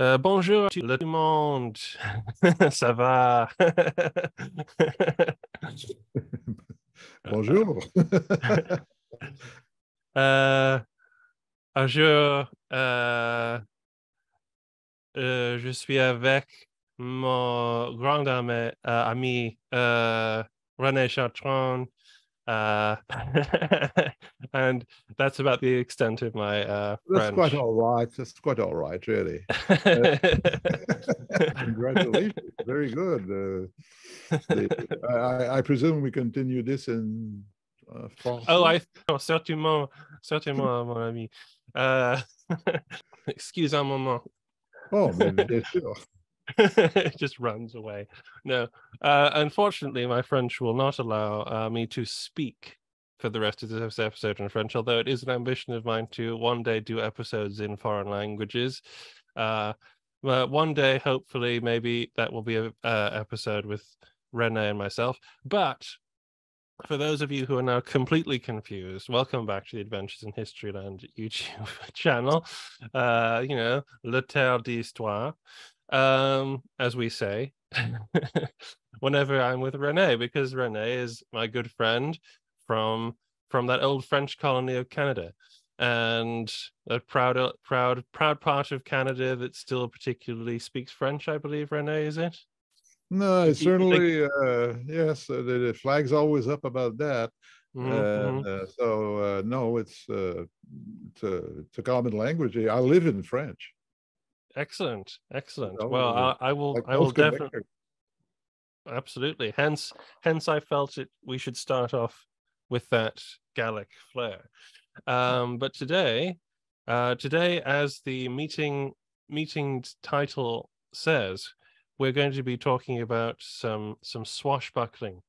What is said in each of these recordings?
Euh, bonjour tout le monde. Ça va? bonjour. euh, bonjour. Euh, euh, je suis avec mon grand ami, ami René Chartrand. Uh, and that's about the extent of my uh, That's French. quite all right. That's quite all right, really. Congratulations. Very good. Uh, the, I, I presume we continue this in uh, France. oh, I oh, certainement, certainement, mon ami. Uh, excuse un moment. Oh, bien sûr. it just runs away. No, uh, unfortunately, my French will not allow uh, me to speak for the rest of this episode in French, although it is an ambition of mine to one day do episodes in foreign languages. Uh, but one day, hopefully, maybe that will be a uh, episode with Rene and myself. But for those of you who are now completely confused, welcome back to the Adventures in Historyland YouTube channel. Uh, you know, Le Terre d'Histoire um, as we say, whenever I'm with Rene, because Rene is my good friend from from that old French colony of Canada, and a proud, proud, proud part of Canada that still particularly speaks French. I believe Rene is it. No, it's certainly uh, yes. Uh, the, the, flag's always up about that. Mm-hmm. Uh, so no, it's uh, it's it's a common language. I live in French. Excellent, excellent. Well, I, I, will. Like I will definitely. Absolutely. Hence, hence, I felt it. We should start off with that Gallic flair. Um, but today, uh, today, as the meeting meeting title says, we're going to be talking about some some swashbuckling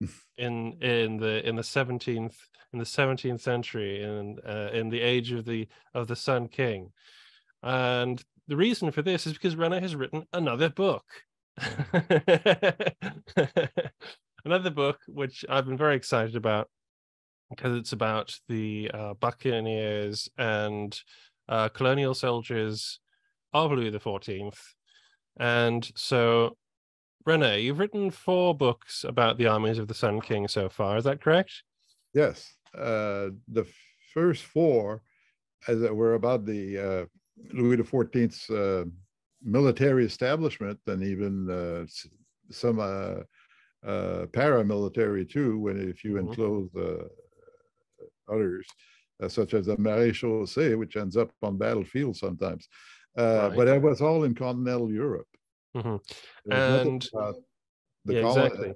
in in the in the seventeenth in the seventeenth century in uh, in the age of the of the Sun King, and the reason for this is because Rene has written another book. another book which I've been very excited about because it's about the uh, buccaneers and uh, colonial soldiers of Louis XIV. And so, Rene, you've written four books about the armies of the Sun King so far. Is that correct? Yes. Uh, the first four, as it were, about the uh, Louis XIV's uh, military establishment and even uh, some uh, uh, paramilitary too, when if you mm-hmm. enclose uh, others, uh, such as the Maréchaussée, which ends up on battlefield sometimes. Right. But it was all in continental Europe. Mm-hmm. And yeah, exactly.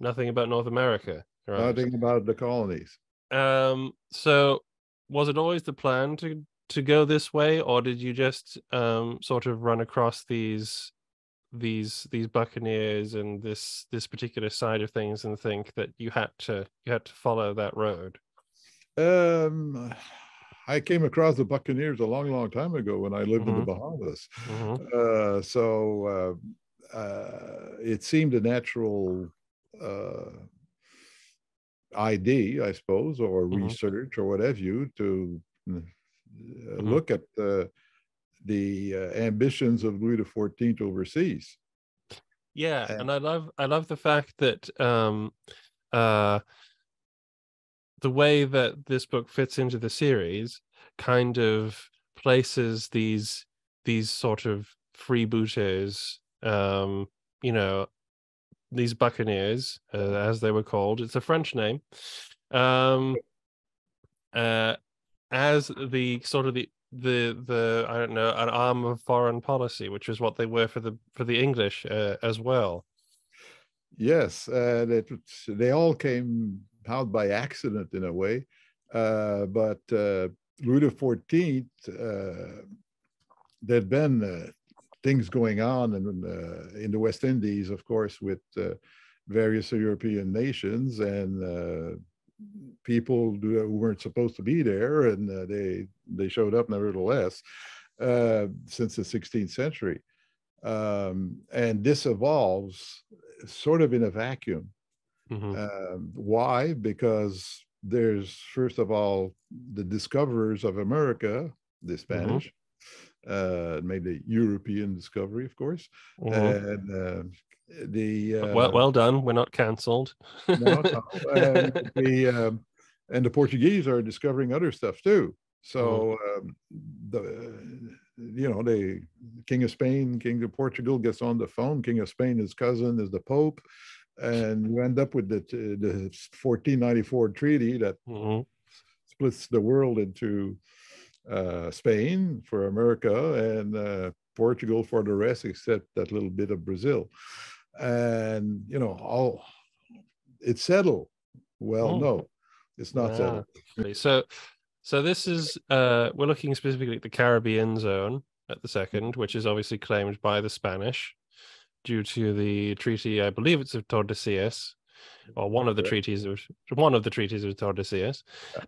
Nothing about North America. Right? Nothing about the colonies. Um, so was it always the plan to to go this way, or did you just um, sort of run across these these these buccaneers and this this particular side of things and think that you had to you had to follow that road? Um, I came across the buccaneers a long, long time ago when I lived mm-hmm. in the mm-hmm. Bahamas. Mm-hmm. Uh, so uh, uh, it seemed a natural uh, ID, I suppose, or mm-hmm. research or whatever you to mm-hmm. look at the the uh, ambitions of Louis XIV overseas. Yeah, and, and I love I love the fact that um, uh, the way that this book fits into the series kind of places these these sort of freebooters, um, you know, these buccaneers, uh, as they were called. It's a French name. Um, uh, as the sort of the the the I don't know an arm of foreign policy, which is what they were for the for the English uh, as well. Yes, uh, it, they all came out by accident in a way, uh, but uh, Louis XIV, uh, there'd been uh, things going on in, uh, in the West Indies, of course, with uh, various European nations, and people who weren't supposed to be there, and uh, they they showed up nevertheless uh, since the 16th century. Um, and this evolves sort of in a vacuum. Mm-hmm. Um, why? Because there's first of all the discoverers of America, the mm-hmm. Spanish, uh, made the European discovery, of course. Mhm. And uh, the uh, well, well done. We're not cancelled. no, no, and the um, and the Portuguese are discovering other stuff too. So um, the you know the King of Spain, King of Portugal gets on the phone. King of Spain, his cousin is the Pope, and you end up with the the 1494 treaty that Mhm. splits the world into uh, Spain for America and uh, Portugal for the rest, except that little bit of Brazil. And you know, all it's settled. Well, Oh. no, it's not Ah, settled. So, so this is uh, we're looking specifically at the Caribbean zone at the second, which is obviously claimed by the Spanish due to the treaty. I believe it's of Tordesillas, or one of the treaties of one of the treaties of Tordesillas,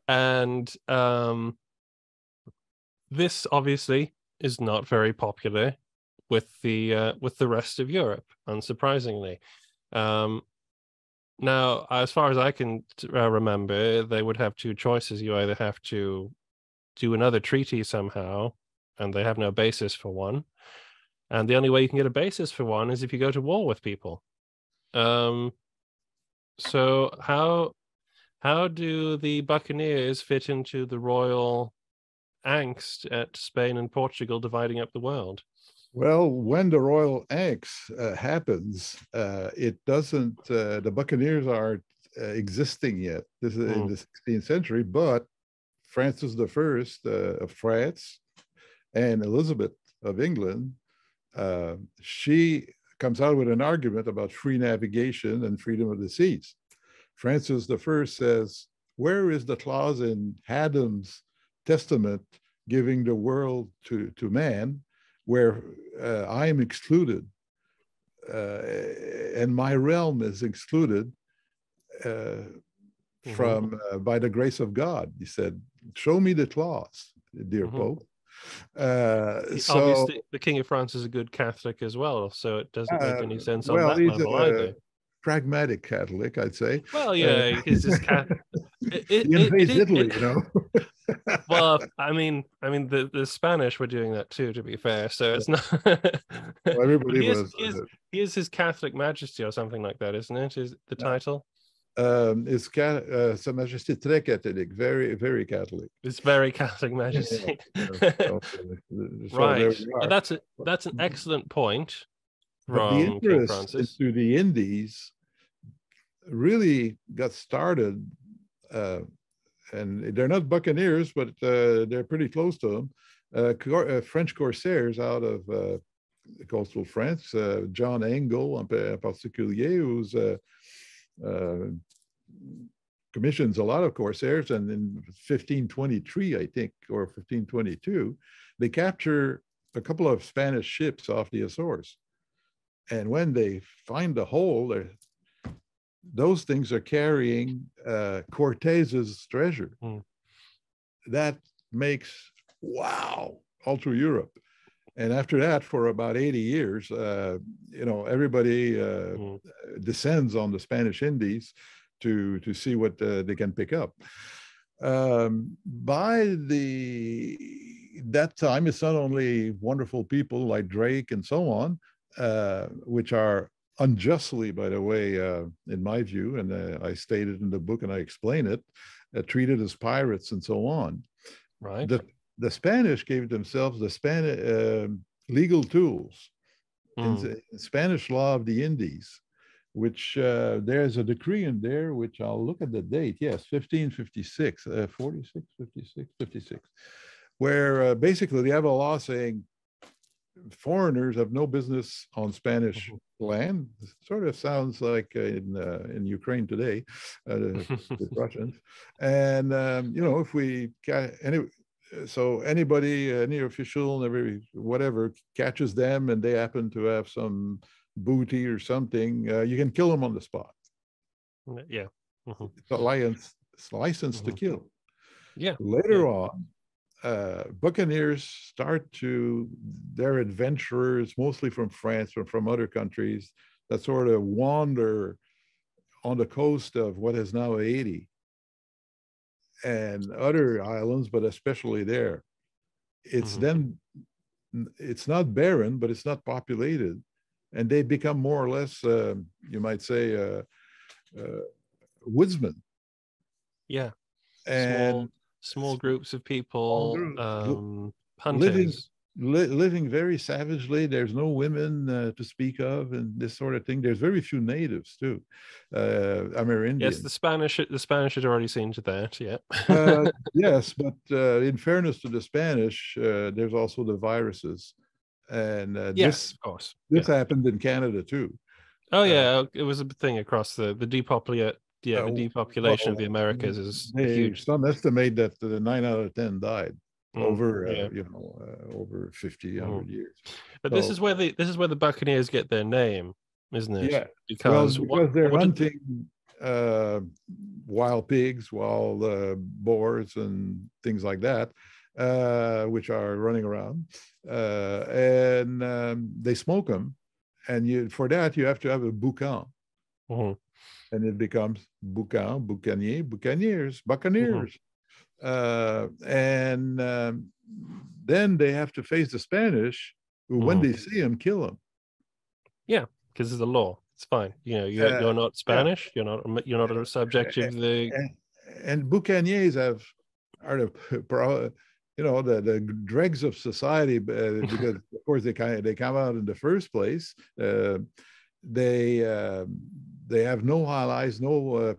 and um, this obviously is not very popular with the uh, with the rest of Europe, unsurprisingly. Um, now, as far as I can uh, remember, they would have two choices. You either have to do another treaty somehow, and they have no basis for one. And the only way you can get a basis for one is if you go to war with people. Um, so how how do the Buccaneers fit into the royal angst at Spain and Portugal dividing up the world? Well, when the royal angst uh, happens, uh, it doesn't. Uh, the Buccaneers aren't uh, existing yet. This is in Mm. the 16th century, but Francis I uh, of France and Elizabeth of England, uh, she comes out with an argument about free navigation and freedom of the seas. Francis I says, "Where is the clause in Adam's testament giving the world to to man?" Where uh, I am excluded uh, and my realm is excluded uh, Mhm. from uh, by the grace of God. He said, "Show me the clause, dear Mhm. Pope." Uh, so, Obviously, the King of France is a good Catholic as well, so it doesn't make Uh, any sense on well, that level a- either. pragmatic Catholic, I'd say. Well, yeah, he's just ca- it, it, it- it- Italy, it- you know. well, I mean, I mean, the, the Spanish were doing that too. To be fair, so it's not. Well, everybody he, is, was. he, is, uh, he is His Catholic Majesty or something like that, isn't it? Is the Yeah. title? um, is ca- uh, Sa Majesté très catholic, very, very Catholic. It's very Catholic Majesty. So right. that's a, that's an excellent point from the interest into the Indies really got started, uh, and they're not buccaneers, but uh, they're pretty close to them. Uh, cor- uh, French corsairs out of uh, coastal France, Jean Ango en pa- en particulier, who's commissions a lot of corsairs, and in 1523, I think, or 1522, they capture a couple of Spanish ships off the Azores. And when they find the hole, they're- those things are carrying uh, Cortez's treasure. Hmm. That makes wow all through Europe. And after that, for about 80 years, uh, you know, everybody uh, Mm. descends on the Spanish Indies to to see what uh, they can pick up. Um, by the that time, it's not only wonderful people like Drake and so on, uh, which are unjustly, by the way, uh, in my view, and uh, I stated in the book and I explain it, uh, treated as pirates and so on. Right. The the Spanish gave themselves the Spanish um legal tools in Mm. the Spanish law of the Indies, which uh, there's a decree in there, which I'll look at the date. Yes, 1556, uh, 46, 56, 56, where uh, basically they have a law saying foreigners have no business on Spanish Mhm. land. Sort of sounds like uh, in uh, in Ukraine today, uh, the Russians. And um, you know, if we ca- any, so anybody, any official, every whatever catches them, and they happen to have some booty or something, uh, you can kill them on the spot. yeah. Mhm. It's a license, it's licensed to Mhm. kill. Yeah. Later on, uh, buccaneers start to they're adventurers, mostly from France or from other countries, that sort of wander on the coast of what is now Haiti and other islands, but especially there. It's Mhm. then it's not barren, but it's not populated, and they become more or less, uh, you might say, uh, uh, woodsmen. Yeah, And small, small groups of people, groups, um, living li- living very savagely. There's no women uh, to speak of, and this sort of thing. There's very few natives too, uh, Amerindians. Yes, the Spanish. The Spanish had already seen to that. Yeah. uh, yes, but uh, in fairness to the Spanish, uh, there's also the viruses, and uh, yes, this of course. this yeah. happened in Canada too. Oh yeah, it was a thing across the the depopulate. Yeah, the Uh, depopulation of the Americas is They, huge. some estimate that the nine out of ten died Mm, over uh, you know uh, over 50 Mhm. 100 years. But this is where the this is where the Buccaneers get their name, isn't it? Yeah, well, Because, because what- they're what hunting uh, wild pigs, wild uh, boars, and things like that, uh, which are running around, uh, and um, they smoke them. And you, for that, you have to have a boucan, Mhm. And it becomes boucan, boucanier, boucaniers, buccaneers. Uh, and um, then they have to face the Spanish, who, when Mhm. they see them, kill them. Yeah, because it's a law. It's fine. You know, you're, Uh, you're not Spanish. You're not. You're not a subject of the. and, and boucaniers have are the you know the the dregs of society uh, because of course they kind of they come out in the first place uh, they uh, they have no allies no uh,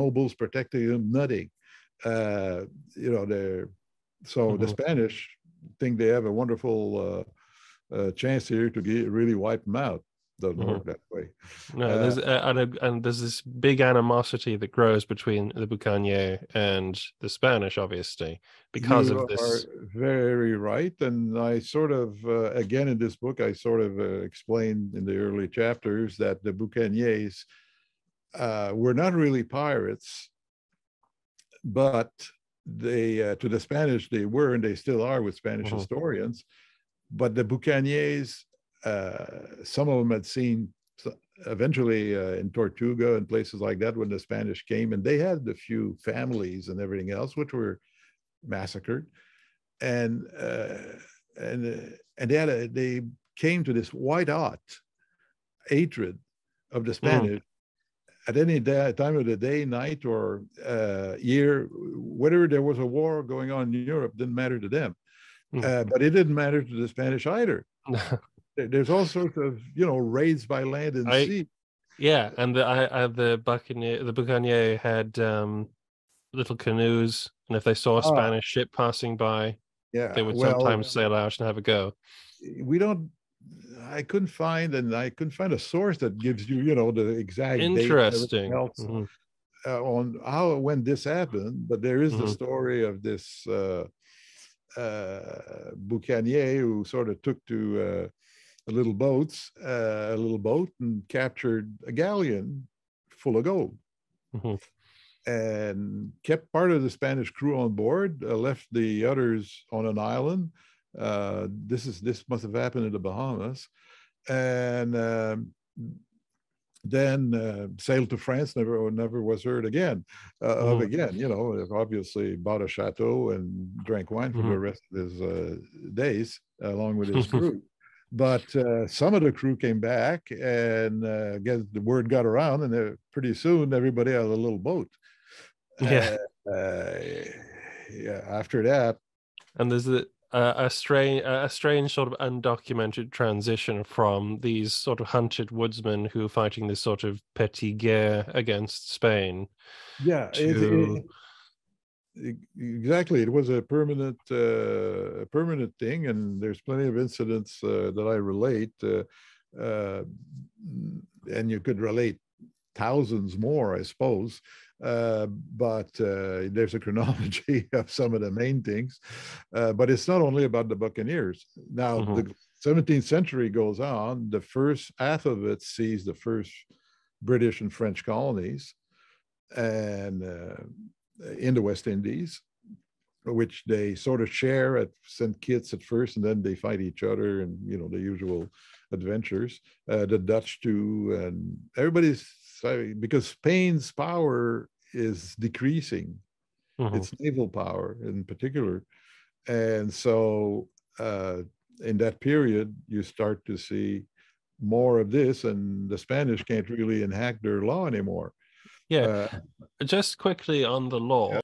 nobles protecting them nothing uh, you know they're so the Mhm. spanish think they have a wonderful uh, uh, chance here to get, really wipe them out doesn't Mhm. work that way No, Uh, there's uh, and, a- and there's this big animosity that grows between the Buccaneer and the Spanish, obviously, because of this. are very right and i sort of uh, again in this book i sort of uh, explained in the early chapters that the boucaniers uh, were not really pirates but they uh, to the spanish they were and they still are with spanish Mhm. historians. But the boucaniers uh, some of them had seen eventually uh, in Tortuga and places like that when the Spanish came, and they had a few families and everything else, which were massacred, and uh, and uh, and they had a, they came to this white hot hatred of the Spanish at any time of the day, night, or uh, year, whether there was a war going on in Europe didn't matter to them, Mm. uh, but it didn't matter to the Spanish either. There's all sorts of you know raids by land and I- sea. yeah, and the I, I, the Buccaneer the Buccaneer had um, little canoes, and if they saw a Ah. Spanish ship passing by, Yeah, they would well, sometimes sail out and have a go. we don't i couldn't find and i couldn't find a source that gives you you know the exact date and everything Interesting. Mhm. uh, on how when this happened but there is the Mhm. story of this uh uh boucanier who sort of took to uh a little boats uh, a little boat and captured a galleon full of gold Mhm. and kept part of the Spanish crew on board, uh, left the others on an island. Uh, this is this must have happened in the Bahamas, and um, then uh, sailed to France. Never never was heard again uh, of Mhm. again. You know, obviously bought a chateau and drank wine for the Mhm. rest of his uh, days along with his crew. But uh, some of the crew came back, and uh, the word got around, and pretty soon everybody had a little boat. Yeah. Uh, uh, yeah. After that, and there's a a, a strange a strange sort of undocumented transition from these sort of hunted woodsmen who are fighting this sort of petty guerre against Spain. yeah, To- it- it- exactly. It was a permanent, uh, a permanent thing, and there's plenty of incidents uh, that I relate, uh, uh, and you could relate thousands more, I suppose. Uh, but uh, there's a chronology of some of the main things. Uh, but it's not only about the Buccaneers. Now, Mhm. the 17th century goes on. The first half of it sees the first British and French colonies, and uh, in the West Indies, which they sort of share at St. Kitts at first, and then they fight each other, and you know the usual adventures. Uh, the Dutch too, and everybody's sorry, because Spain's power is decreasing, Mhm. its naval power in particular, and so uh, in that period, you start to see more of this, and the Spanish can't really enact their law anymore. Yeah. Uh, Just quickly on the law, yeah.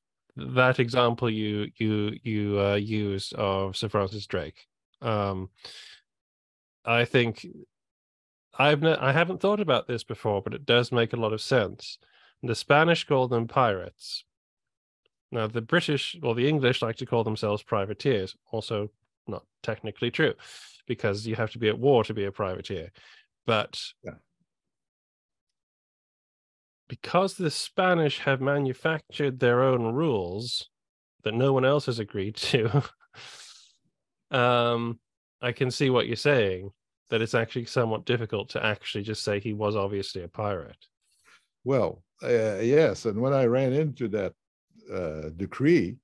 that example you you you uh, used of Sir Francis Drake, um, I think I've ne- I haven't thought about this before, but it does make a lot of sense. The Spanish call them pirates. Now the British or the English like to call themselves privateers. Also, not technically true, because you have to be at war to be a privateer. But yeah. because the Spanish have manufactured their own rules that no one else has agreed to, um, I can see what you're saying. That it's actually somewhat difficult to actually just say he was obviously a pirate. Well, uh, yes, and when I ran into that uh, decree,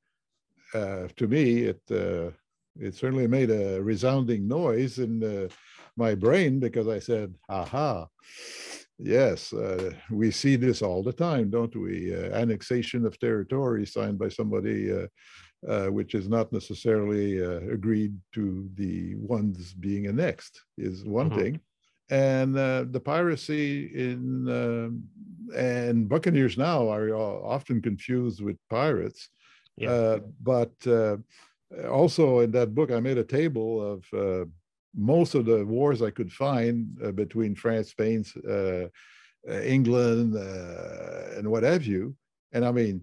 uh, to me, it uh, it certainly made a resounding noise in uh, my brain because I said, "Aha." Yes, uh, we see this all the time, don't we? Uh, annexation of territory signed by somebody uh, uh which is not necessarily uh, agreed to the ones being annexed is one mm-hmm. thing. And uh, the piracy in um, and buccaneers now are often confused with pirates. Yeah. but also in that book, I made a table of uh, most of the wars I could find uh, between France, Spain, uh, uh England, uh, and what have you. And I mean,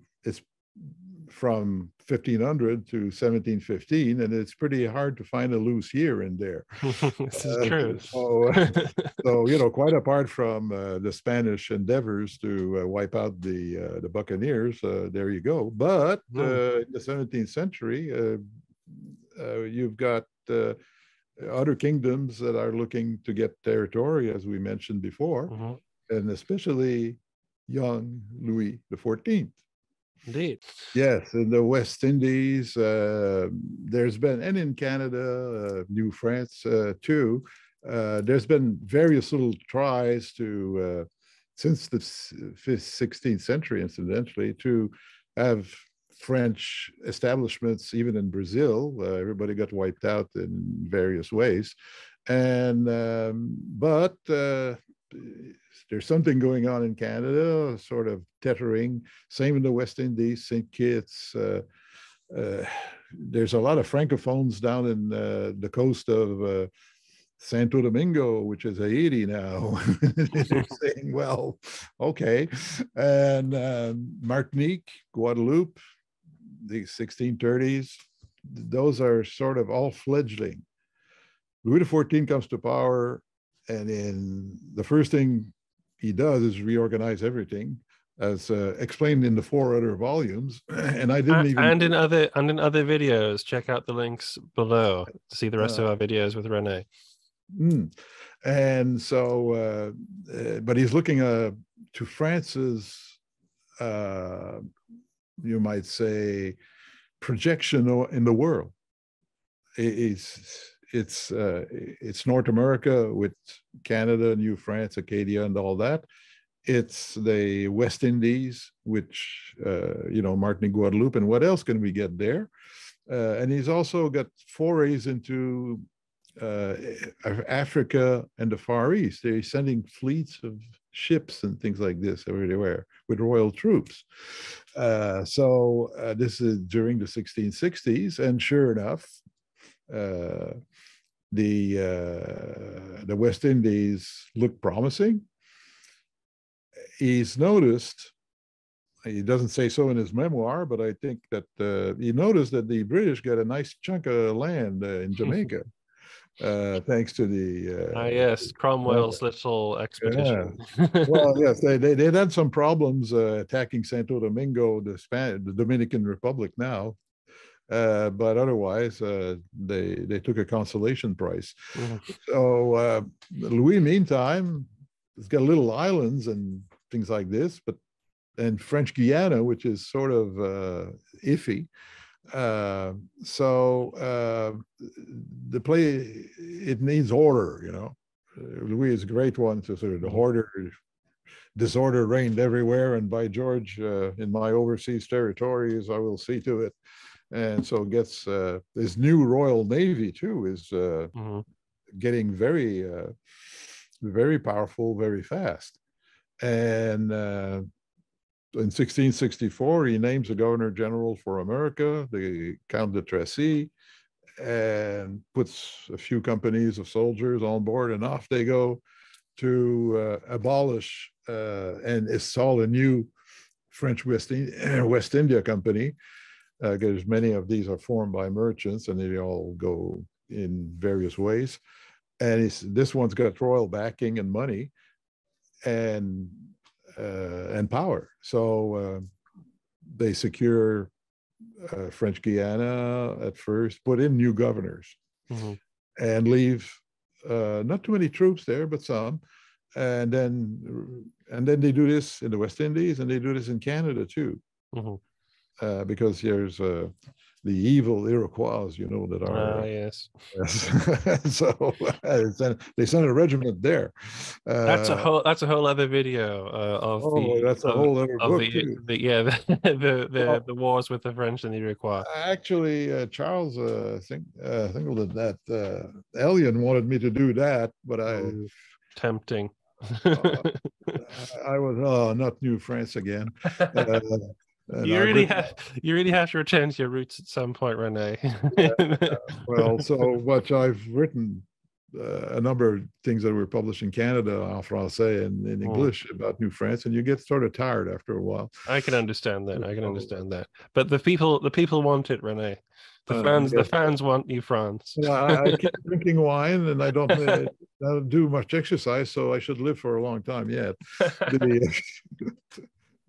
from 1500 to 1715, and it's pretty hard to find a loose year in there. this is true. Uh, so, so, you know, quite apart from the Spanish endeavors to wipe out the the Buccaneers, there you go. But mm. in the 17th century, uh, you've got uh, other kingdoms that are looking to get territory, as we mentioned before, mm-hmm. and especially young Louis the Fourteenth. Indeed. Yes, in the West Indies, uh, there's been, and in Canada, uh, New France uh, too, uh, there's been various little tries to, since the 16th century, incidentally, to have French establishments, even in Brazil, uh, everybody got wiped out in various ways. And um, but uh, there's something going on in Canada, sort of tethering. Same in the West Indies, St. Kitts. Uh, uh, there's a lot of francophones down in uh, the coast of uh, Santo Domingo, which is Haiti now. They're saying, well, okay. And um, Martinique, Guadeloupe, the 1630s, those are sort of all fledgling. Louis XIV comes to power, and in the first thing he does is reorganize everything, as uh, explained in the four other volumes. And I didn't even and in other and in other videos. Check out the links below to see the rest uh, of our videos with Rene. Mm. And so, uh, uh, but he's looking uh, to France's uh, you might say, projection in the world. It's it's uh, it's North America with Canada, New France, Acadia, and all that. It's the West Indies, which uh, you know Martinique, Guadeloupe, and what else can we get there? Uh, and he's also got forays into uh, Africa and the Far East. They're sending fleets of ships and things like this everywhere with royal troops. Uh, so uh, this is during the 1660s, and sure enough, uh, the uh, the West Indies look promising. He's noticed. He doesn't say so in his memoir, but I think that uh, he noticed that the British got a nice chunk of land uh, in Jamaica uh, thanks to the. Uh, ah, yes, Cromwell's little expedition. Yeah. well, yes, they, they, they had some problems uh, attacking Santo Domingo, the, Span- the Dominican Republic now. Uh, but otherwise, uh, they they took a consolation prize. Mm-hmm. So Louis, meantime, has got little islands and things like this, but and French Guiana, which is sort of iffy. Uh, so uh, the play it needs order, you know. Uh, Louis is a great one to sort of the mm-hmm. order, disorder reigned everywhere, and by George, uh, in my overseas territories, I will see to it and so gets uh, this new Royal Navy too is uh, Mhm. getting very, uh, very powerful, very fast. And uh, in 1664, he names a governor general for America, the Count de Tracy, and puts a few companies of soldiers on board, and off they go to uh, abolish uh, and install a new French West, In- West India Company, because many of these are formed by merchants, and they all go in various ways. And this one's got royal backing and money, and uh, and power. So uh, they secure uh, French Guiana at first, put in new governors, Mhm. and leave uh, not too many troops there, but some. And then and then they do this in the West Indies, and they do this in Canada too, Mhm. Uh, because there's uh, the evil Iroquois, you know, that are Ah, yes. Yes. so uh, they sent a regiment there. That's a Uh, whole. That's a whole other video uh, of Oh, the. that's a of, whole other book the, too. the yeah the the the, Well- the wars with the French and the Iroquois. Actually, uh, Charles, uh, think uh, think that that uh, Elian wanted me to do that, but I Ooh, tempting. I was oh not New France again. Uh, and you really have you really have to return to your roots at some point, Rene. well, so what I've written uh, a number of things that were published in Canada en français and in Mm. English about New France, and you get sort of tired after a while. I can understand that. I can Oh. understand that. But the people, the people want it, Renee. The Uh, fans, the fans want New France. Well, I, I keep drinking wine and I don't, uh, I don't do much exercise, so I should live for a long time yet.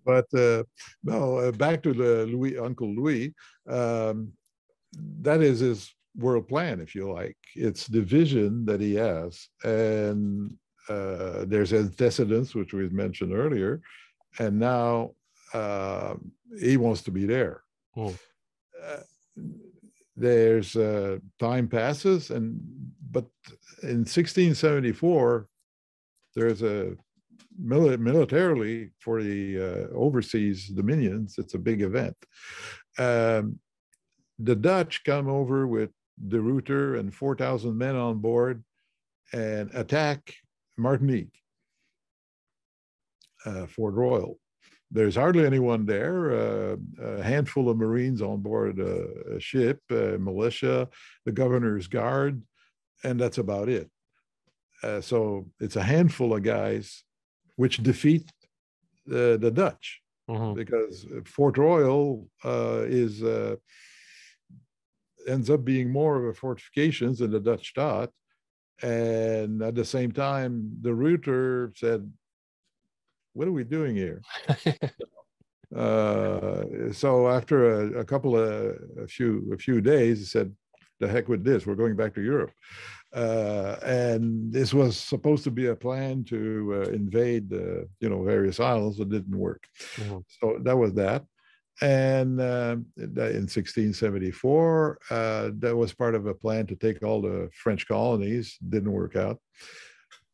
But uh, no, uh, back to the Louis, Uncle Louis. Um, that is his world plan, if you like. It's the vision that he has, and uh, there's antecedents, which we mentioned earlier, and now uh, he wants to be there. Hmm. Uh, there's uh, time passes, and but in 1674, there's a mili- militarily for the uh, overseas dominions, it's a big event. Um, the Dutch come over with De Ruyter and 4,000 men on board and attack Martinique, uh, Fort Royal. There's hardly anyone there, uh, a handful of Marines on board a, a ship, uh, militia, the governor's guard, and that's about it. Uh, so it's a handful of guys which defeat the, the Dutch Mhm. because Fort Royal uh, is uh, ends up being more of a fortifications than the Dutch thought, and at the same time, De Ruyter said, "What are we doing here?" Uh, so after a, a couple of a few a few days, he said, "The heck with this! We're going back to Europe." Uh, and this was supposed to be a plan to uh, invade, uh, you know, various islands. It didn't work. Mhm. So that was that. And uh, in 1674, uh, that was part of a plan to take all the French colonies. Didn't work out.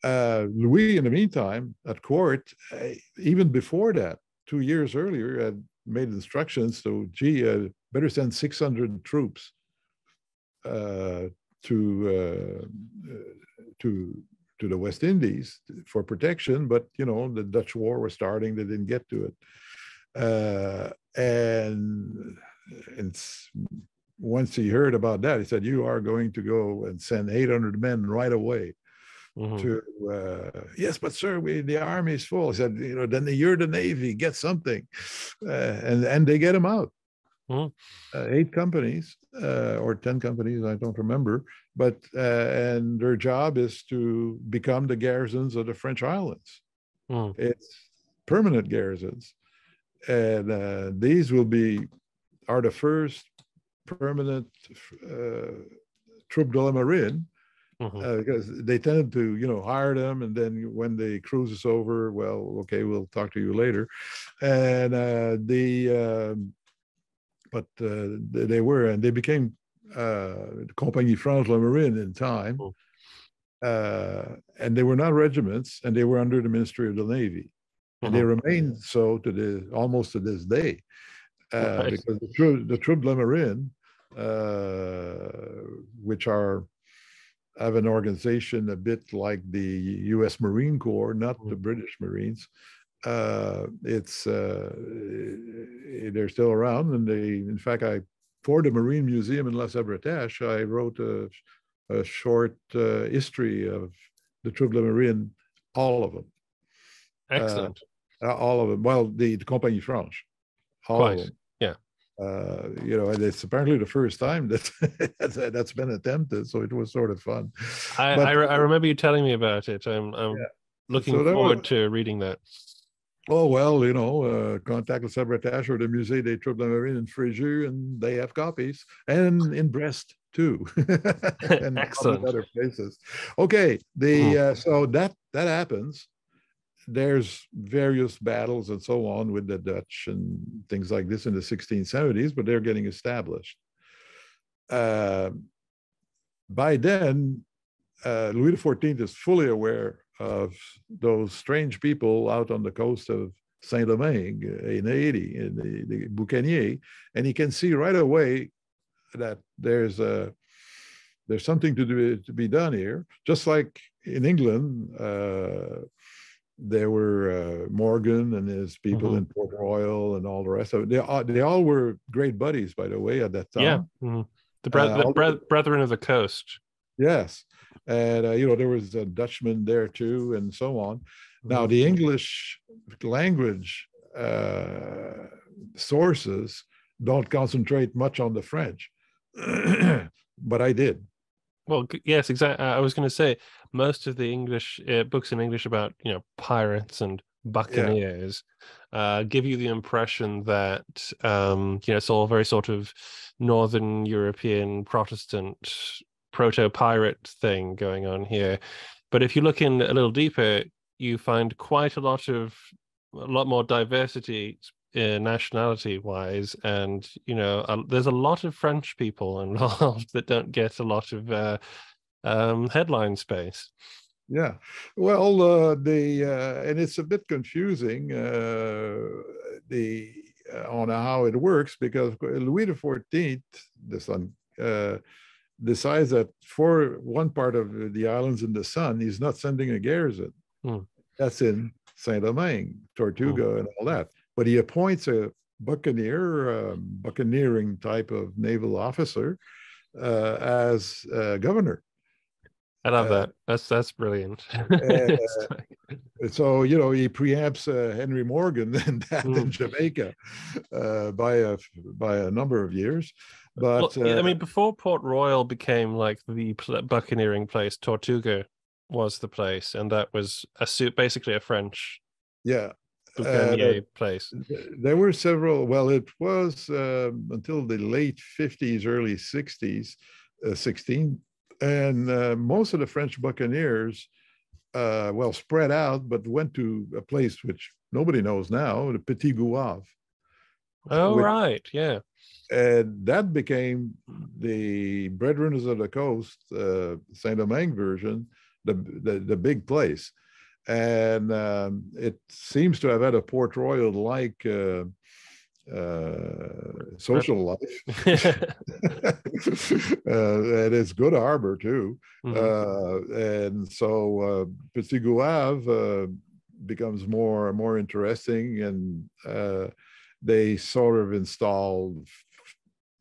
Uh, Louis, in the meantime, at court, uh, even before that, two years earlier, had made instructions to, gee, uh, better send 600 troops to uh, uh, to to the West Indies for protection. But you know, the Dutch war was starting; they didn't get to it. Uh, and it's once he heard about that, he said, "You are going to go and send 800 men right away." Mhm. to uh, yes, but sir, we the army is full. He said, you know, then you're the navy, get something, uh, and and they get him out. Mhm. Uh, eight companies uh, or ten companies, I don't remember, but uh, and their job is to become the garrisons of the French islands. Mm. It's permanent garrisons, and uh, these will be are the first permanent uh, troupe de la marine Mhm. uh, because they tended to, you know, hire them, and then when the cruise is over, well, okay, we'll talk to you later, and uh, the, um, but uh, they, were, and they became uh, Compagnie Franche La Marine in time, Oh. uh, and they were not regiments, and they were under the Ministry of the Navy, and they remained so to the almost to this day, uh, Right. because the troupe, the troupe de la Marine uh, which are have an organization a bit like the U.S. Marine Corps, not the Mm. British Marines. Uh, it's uh, they're still around, and they, in fact, I for the Marine Museum in La Sabretache, I wrote a, a short uh, history of the Troupe de Marine, all of them, Excellent. uh, all of them. Well, the, the Compagnie Franche, all Quite, of them. yeah. Uh, you know, and it's apparently the first time that that's, that's been attempted, so it was sort of fun. I, but- I, re- I remember you telling me about it. I'm, I'm Yeah. looking So forward was- to reading that. Oh well, you know, uh, contact the Sabretache or the Musée des Troupes de la Marine in Fréjus, and they have copies, and in Brest too, and Excellent. other places. Okay, the uh, so that that happens. There's various battles and so on with the Dutch and things like this in the 1670s, but they're getting established. Uh, by then, uh, Louis XIV is fully aware of those strange people out on the coast of Saint Domingue in Haiti, in the, the Boucanier, and he can see right away that there's a there's something to do to be done here. Just like in England, uh, there were uh, Morgan and his people Mhm. in Port Royal and all the rest of it. They all, they all were great buddies, by the way, at that time. Yeah. mhm. The, bre- Uh, the bre- Brethren of the Coast. Yes. And, uh, you know, there was a Dutchman there too, and so on. Now, Mhm. the English language uh, sources don't concentrate much on the French, but I did. Well, yes, exactly. I was going to say most of the English uh, books in English about you know pirates and buccaneers uh, give you the impression that um, you know it's all very sort of Northern European Protestant proto-pirate thing going on here. But if you look in a little deeper, you find quite a lot of a lot more diversity uh, nationality wise and you know uh, there's a lot of french people involved that don't get a lot of uh, um, headline space Yeah. Well, uh, the uh, and it's a bit confusing uh, the uh, on how it works because Louis the Fourteenth, the son, decides that for one part of the islands in the sun, he's not sending a garrison. Hmm. That's in Saint Domingue, Tortuga, and all that. But he appoints a buccaneer, um, buccaneering type of naval officer uh, as uh, governor. i love Uh, that that's that's brilliant uh, so you know he preempts uh, Henry Morgan and that in Mm. Jamaica uh, by a by a number of years. But well, uh, i mean before port royal became like the buccaneering place tortuga was the place and that was a suit basically a french yeah, buccaneer place there were several. Well, it was um, until the late fifties, early sixties, uh, sixteen, and uh, most of the French buccaneers, uh, well, spread out, but went to a place which nobody knows now, the Petit Gouave. Oh right. Yeah. and that became the Brethren of the coast uh, saint domingue version the, the the big place. And um, it seems to have had a port royal like uh, uh, social life. Uh, and it's good harbor too. Mhm. uh, and so uh, Petit Gouave uh, becomes more and more interesting, and uh, they sort of installed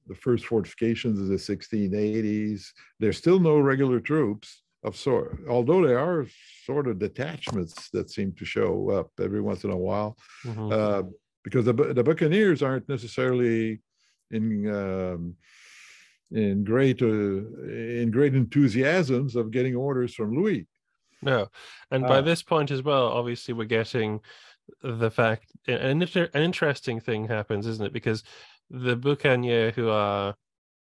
the first fortifications in the 1680s. There's still no regular troops of sort, although there are sort of detachments that seem to show up every once in a while, Mhm. uh, because the the Buccaneers aren't necessarily in. Um, in great uh, in great enthusiasms of getting orders from Louis. No, and by Uh, this point as well, obviously we're getting the fact an, inter- an interesting thing happens, isn't it? Because the Boucanier who are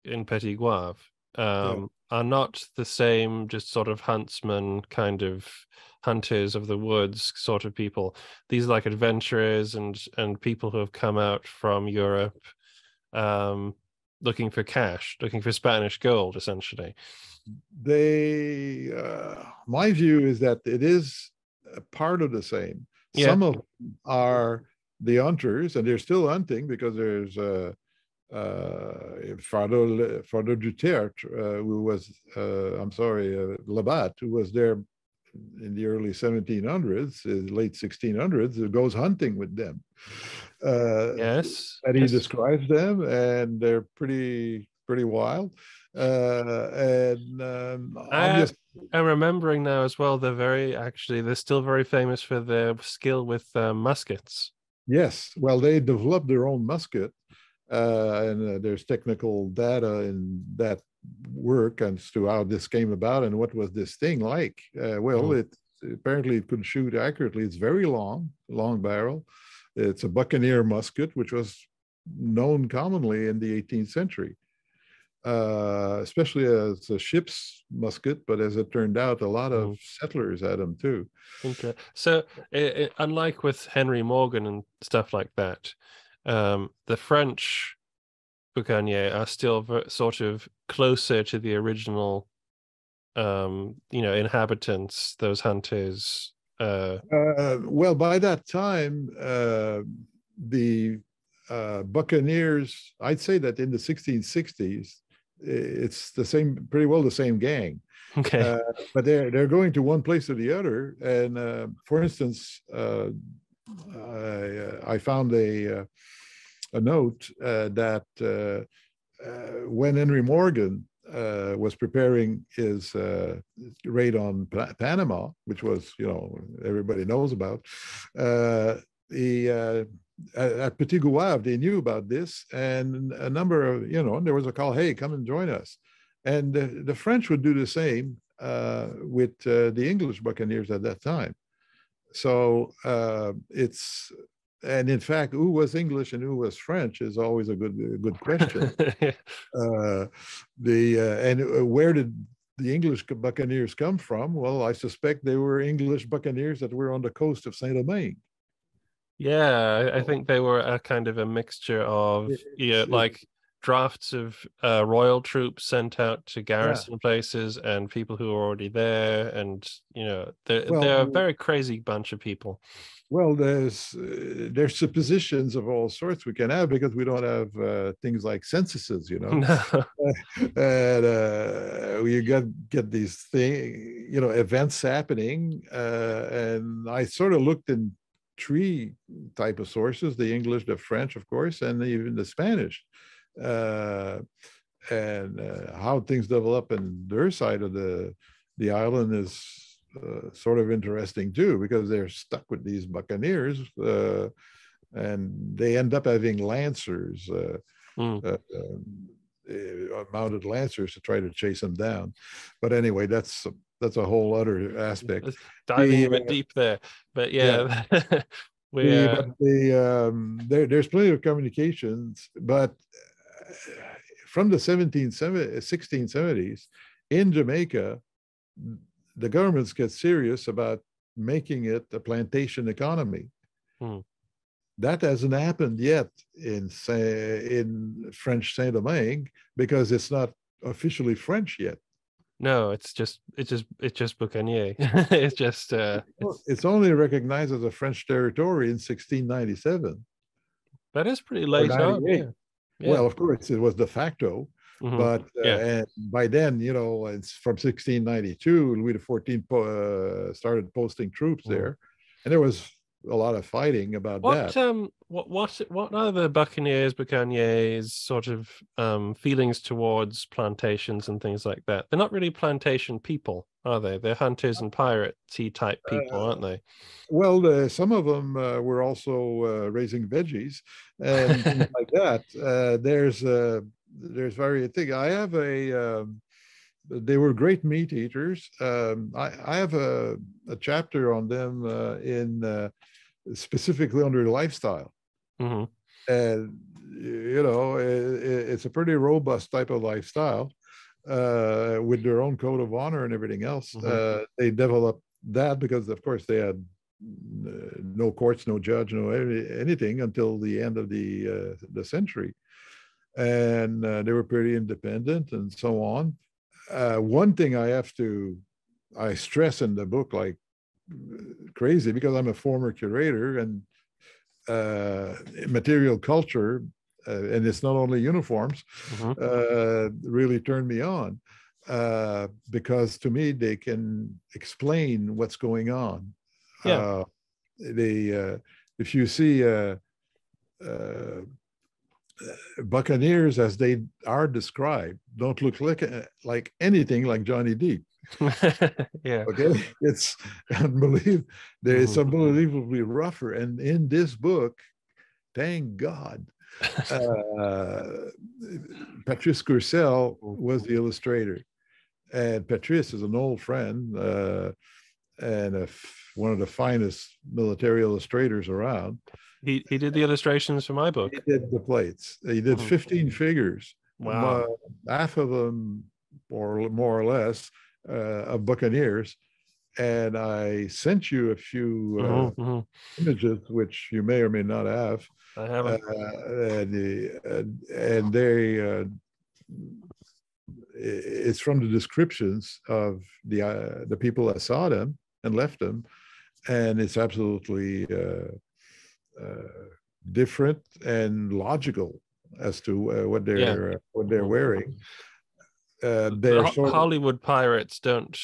in Petit Gouave um, are not the same, just sort of huntsman kind of hunters of the woods sort of people. These are like adventurers and and people who have come out from Europe, um, looking for cash, looking for Spanish gold, essentially. They, uh, my view is that it is part of the same. Yeah. Some of them are the hunters, and they're still hunting because there's uh, uh, Father, Father Du Tertre, uh, who was, uh, I'm sorry, uh, Labat, who was there in the early 1700s, uh, late 1600s, goes hunting with them. Uh, yes. And he yes. describes them, and they're pretty pretty wild. Uh, and um, I, just... I'm remembering now as well. They're very actually they're still very famous for their skill with uh, muskets. Yes, well, they developed their own musket, uh, and uh, there's technical data in that work as to how this came about and what was this thing like. Uh, well, mm. it apparently it could shoot accurately. It's very long, long barrel. It's a Buccaneer musket, which was known commonly in the 18th century, uh, especially as a ship's musket. But as it turned out, a lot of mm. settlers had them too. Okay. So, it, it, unlike with Henry Morgan and stuff like that, um, the French Buccaneer are still sort of closer to the original, um, you know, inhabitants, those hunters. Uh, uh, well, by that time, uh, the uh, Buccaneers, I'd say that in the 1660s, it's the same, pretty well the same gang. Okay. Uh, but they're they're going to one place or the other. And uh, for instance, I, I, found a a note uh, that uh, uh, when Henry Morgan was preparing his raid on pa Panama, which was, you know, everybody knows about, he at Petit Goâve, they knew about this, and a number of, you know, there was a call, hey, come and join us. And the, the French would do the same uh, with uh, the English buccaneers at that time. So uh, it's and in fact, who was English and who was French is always a good a good question. uh, the uh, and uh, where did the English buccaneers come from? Well, I suspect they were English buccaneers that were on the coast of Saint Domingue. Yeah, I think they were a kind of a mixture of yeah, like drafts of uh, royal troops sent out to garrison yeah. places and people who were already there, and you know they're well, they're a very crazy bunch of people. Well, there's uh, there's suppositions of all sorts we can have because we don't have uh, things like censuses, you know. No. and uh, you get get these thing, you know, events happening, uh, and I sort of looked in three type of sources: the English, the French, of course, and even the Spanish, uh, and uh, how things develop in their side of the the island is uh, sort of interesting too because they're stuck with these buccaneers uh, and they end up having lancers uh, mm. mounted lancers to try to chase them down but anyway that's that's a whole other aspect diving the, a bit deep there but yeah, yeah. we the, the um, there, there's plenty of communications but from the 1770s 1670s in jamaica the governments get serious about making it a plantation economy. Hmm. That hasn't happened yet in say, in French Saint Domingue because it's not officially French yet. No, it's just it's just it's just Bucanier. it's just uh, it's, it's only recognized as a French territory in 1697. That is pretty late on. Yeah. Yeah. Well, of course, it was de facto, Mm-hmm. But uh, yeah. and by then, you know, it's from 1692. Louis XIV po- uh, started posting troops mm-hmm. there, and there was a lot of fighting about what, that. Um, what what what are the Buccaneers, Buccaneers sort of um, feelings towards plantations and things like that? They're not really plantation people, are they? They're hunters and piratey type people, uh, aren't they? Well, uh, some of them uh, were also uh, raising veggies and things like that. Uh, there's uh, there's various things. I have a, um, they were great meat eaters. Um, I, I, have a, a, chapter on them uh, in uh, specifically under lifestyle. Mm-hmm. And, you know, it, it's a pretty robust type of lifestyle uh, with their own code of honor and everything else. Mm-hmm. Uh, they developed that because, of course, they had uh, no courts, no judge, no anything until the end of the uh, the century and uh, they were pretty independent and so on. Uh, one thing I have to, I stress in the book like crazy because I'm a former curator and uh, material culture uh, and it's not only uniforms, Mhm. uh, really turned me on uh, because to me they can explain what's going on. Yeah. Uh, they, uh, if you see uh, uh, Buccaneers as they are described, don't look like uh, like anything like Johnny Depp. yeah. Okay, it's unbelievable. It's Mhm. unbelievably rougher. And in this book, thank God, uh, Patrice Courcelle was the illustrator, and Patrice is an old friend uh, and a one of the finest military illustrators around. He he did the illustrations for my book. He did the plates. He did Mhm. 15 figures. Wow. Uh, half of them, or more or less, uh, of Buccaneers. And I sent you a few uh, Mhm, mhm. images, which you may or may not have. I haven't. Uh, and, and, they, uh, it's from the descriptions of the uh, the people that saw them and left them, and it's absolutely uh, different and logical as to uh, what they're uh, what they're wearing. Uh, The they're sort of, Hollywood pirates don't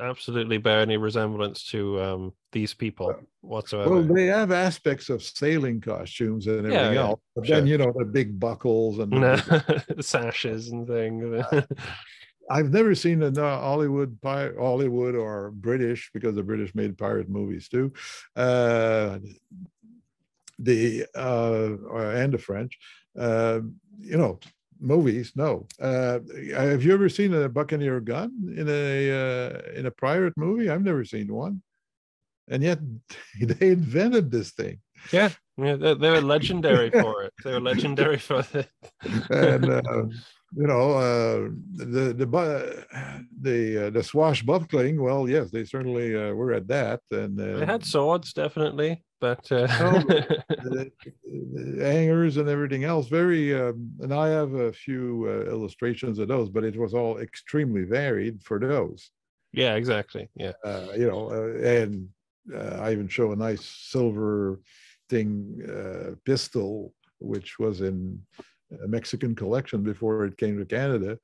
absolutely bear any resemblance to um, these people whatsoever. well, they have aspects of sailing costumes and everything yeah, else, but then you know the big buckles and No, sashes and things. I've never seen a Hollywood pirate, Hollywood or British because the British made pirate movies too. Uh, the uh, and the French, uh, you know, movies. No, uh, have you ever seen a Buccaneer gun in a uh, in a pirate movie? I've never seen one, and yet they invented this thing. yeah, yeah, they, they were legendary for it. They were legendary for it. and uh, you know uh, the the the uh, the swashbuckling. Well, yes, they certainly uh, were at that, and uh, they had swords, definitely, but uh, the, the hangers and everything else. Very, um, and I have a few uh, illustrations of those, but it was all extremely varied for those. yeah, exactly. Yeah, Uh, you know, uh, and uh, I even show a nice silver thing uh, pistol, which was in Mexican collection before it came to Canada,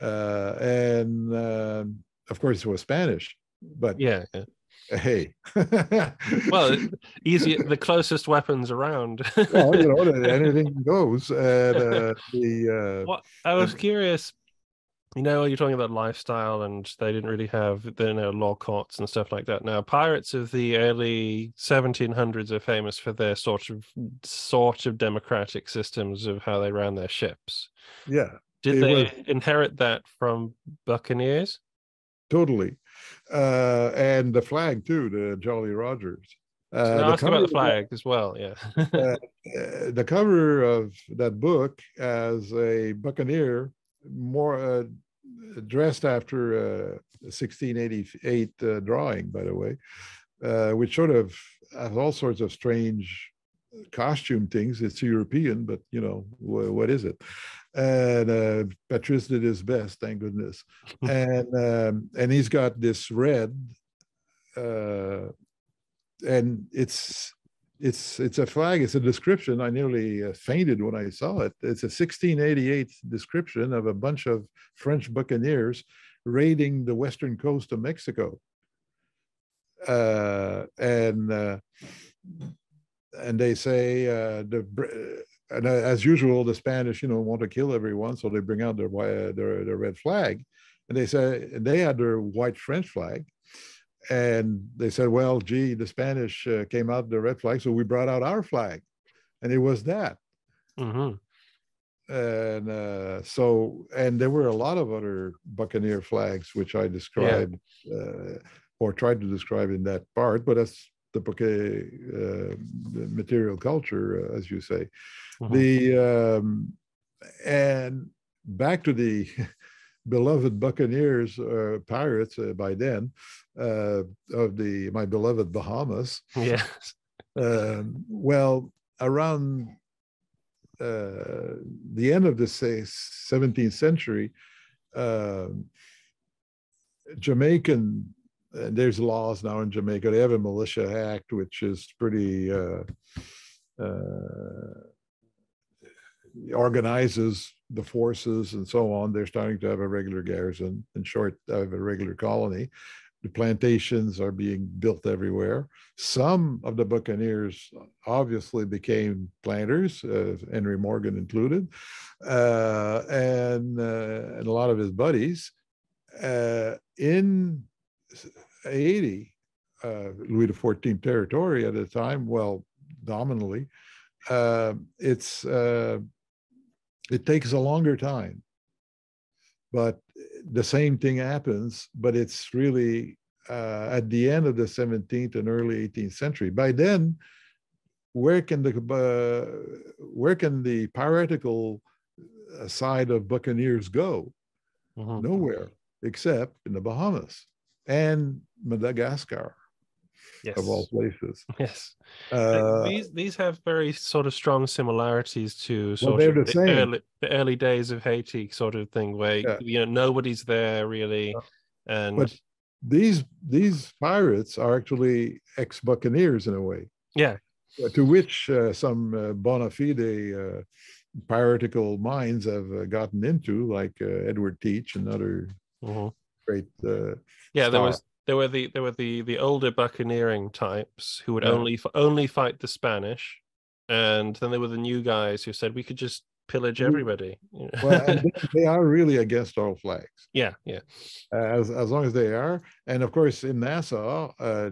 uh, and um of course it was Spanish. But yeah. yeah. hey, Well, easy. The closest weapons around. well, you know, anything goes. And uh, the uh, What I was curious, you know, you're talking about lifestyle, and they didn't really have the you know law courts and stuff like that. Now, pirates of the early 1700s are famous for their sort of sort of democratic systems of how they ran their ships. yeah, Did they was- inherit that from buccaneers? totally, uh, and the flag too, the Jolly Rogers. Uh, the ask about the flag as well. Yeah. uh, the cover of that book as a buccaneer, more uh, dressed after uh, 1688 uh, drawing, by the way, uh, which sort of has all sorts of strange costume things. It's European, but you know wh- what is it? And uh, Patrice did his best, thank goodness. and um, and he's got this red, uh, and it's it's it's a flag. It's a description. I nearly uh, fainted when I saw it. It's a 1688 description of a bunch of French buccaneers raiding the western coast of Mexico, uh, and uh, and they say uh, the and uh, as usual the Spanish, you know, want to kill everyone, so they bring out their their, their red flag, and they say they had their white French flag, and they said, well, gee, the Spanish uh, came out the red flag, so we brought out our flag, and it was that. hmm And uh, so, and there were a lot of other Buccaneer flags, which I described uh, or tried to describe in that part, but that's the bouquet uh, the material culture, uh, as you say. Mhm. The um, and back to the beloved Buccaneers uh, pirates uh, by then uh, of the my beloved Bahamas. Yes. Um, well, around uh, the end of the say 17th century, um, Jamaican, and there's laws now in Jamaica. They have a militia act, which is pretty, uh, uh, organizes the forces and so on. They're starting to have a regular garrison. In short, have a regular colony. The plantations are being built everywhere. Some of the buccaneers obviously became planters, uh, Henry Morgan included, uh, and, uh, and a lot of his buddies. Uh, in Haiti, uh, Louis XIV territory at the time, well, dominantly, uh, it's it takes a longer time but the same thing happens, but it's really uh, at the end of the 17th and early 18th century. By then, where can the uh, where can the piratical side of buccaneers go? Mm-hmm. Nowhere except in the Bahamas and Madagascar yes. of all places. Yes, uh, these these have very sort of strong similarities to sort well, of the, the, early, the, early, days of Haiti, sort of thing, where yeah. you know nobody's there really, and but these these pirates are actually ex buccaneers in a way. Yeah, uh, to which uh, some uh, bona fide uh, piratical minds have uh, gotten into, like Edward Teach and other mm-hmm. great. yeah, there was there were the there were the the older buccaneering types who would yeah. only only fight the Spanish, and then there were the new guys who said we could just pillage everybody. well, they are really against all flags. Yeah, yeah. As as long as they are, and of course in Nassau, uh,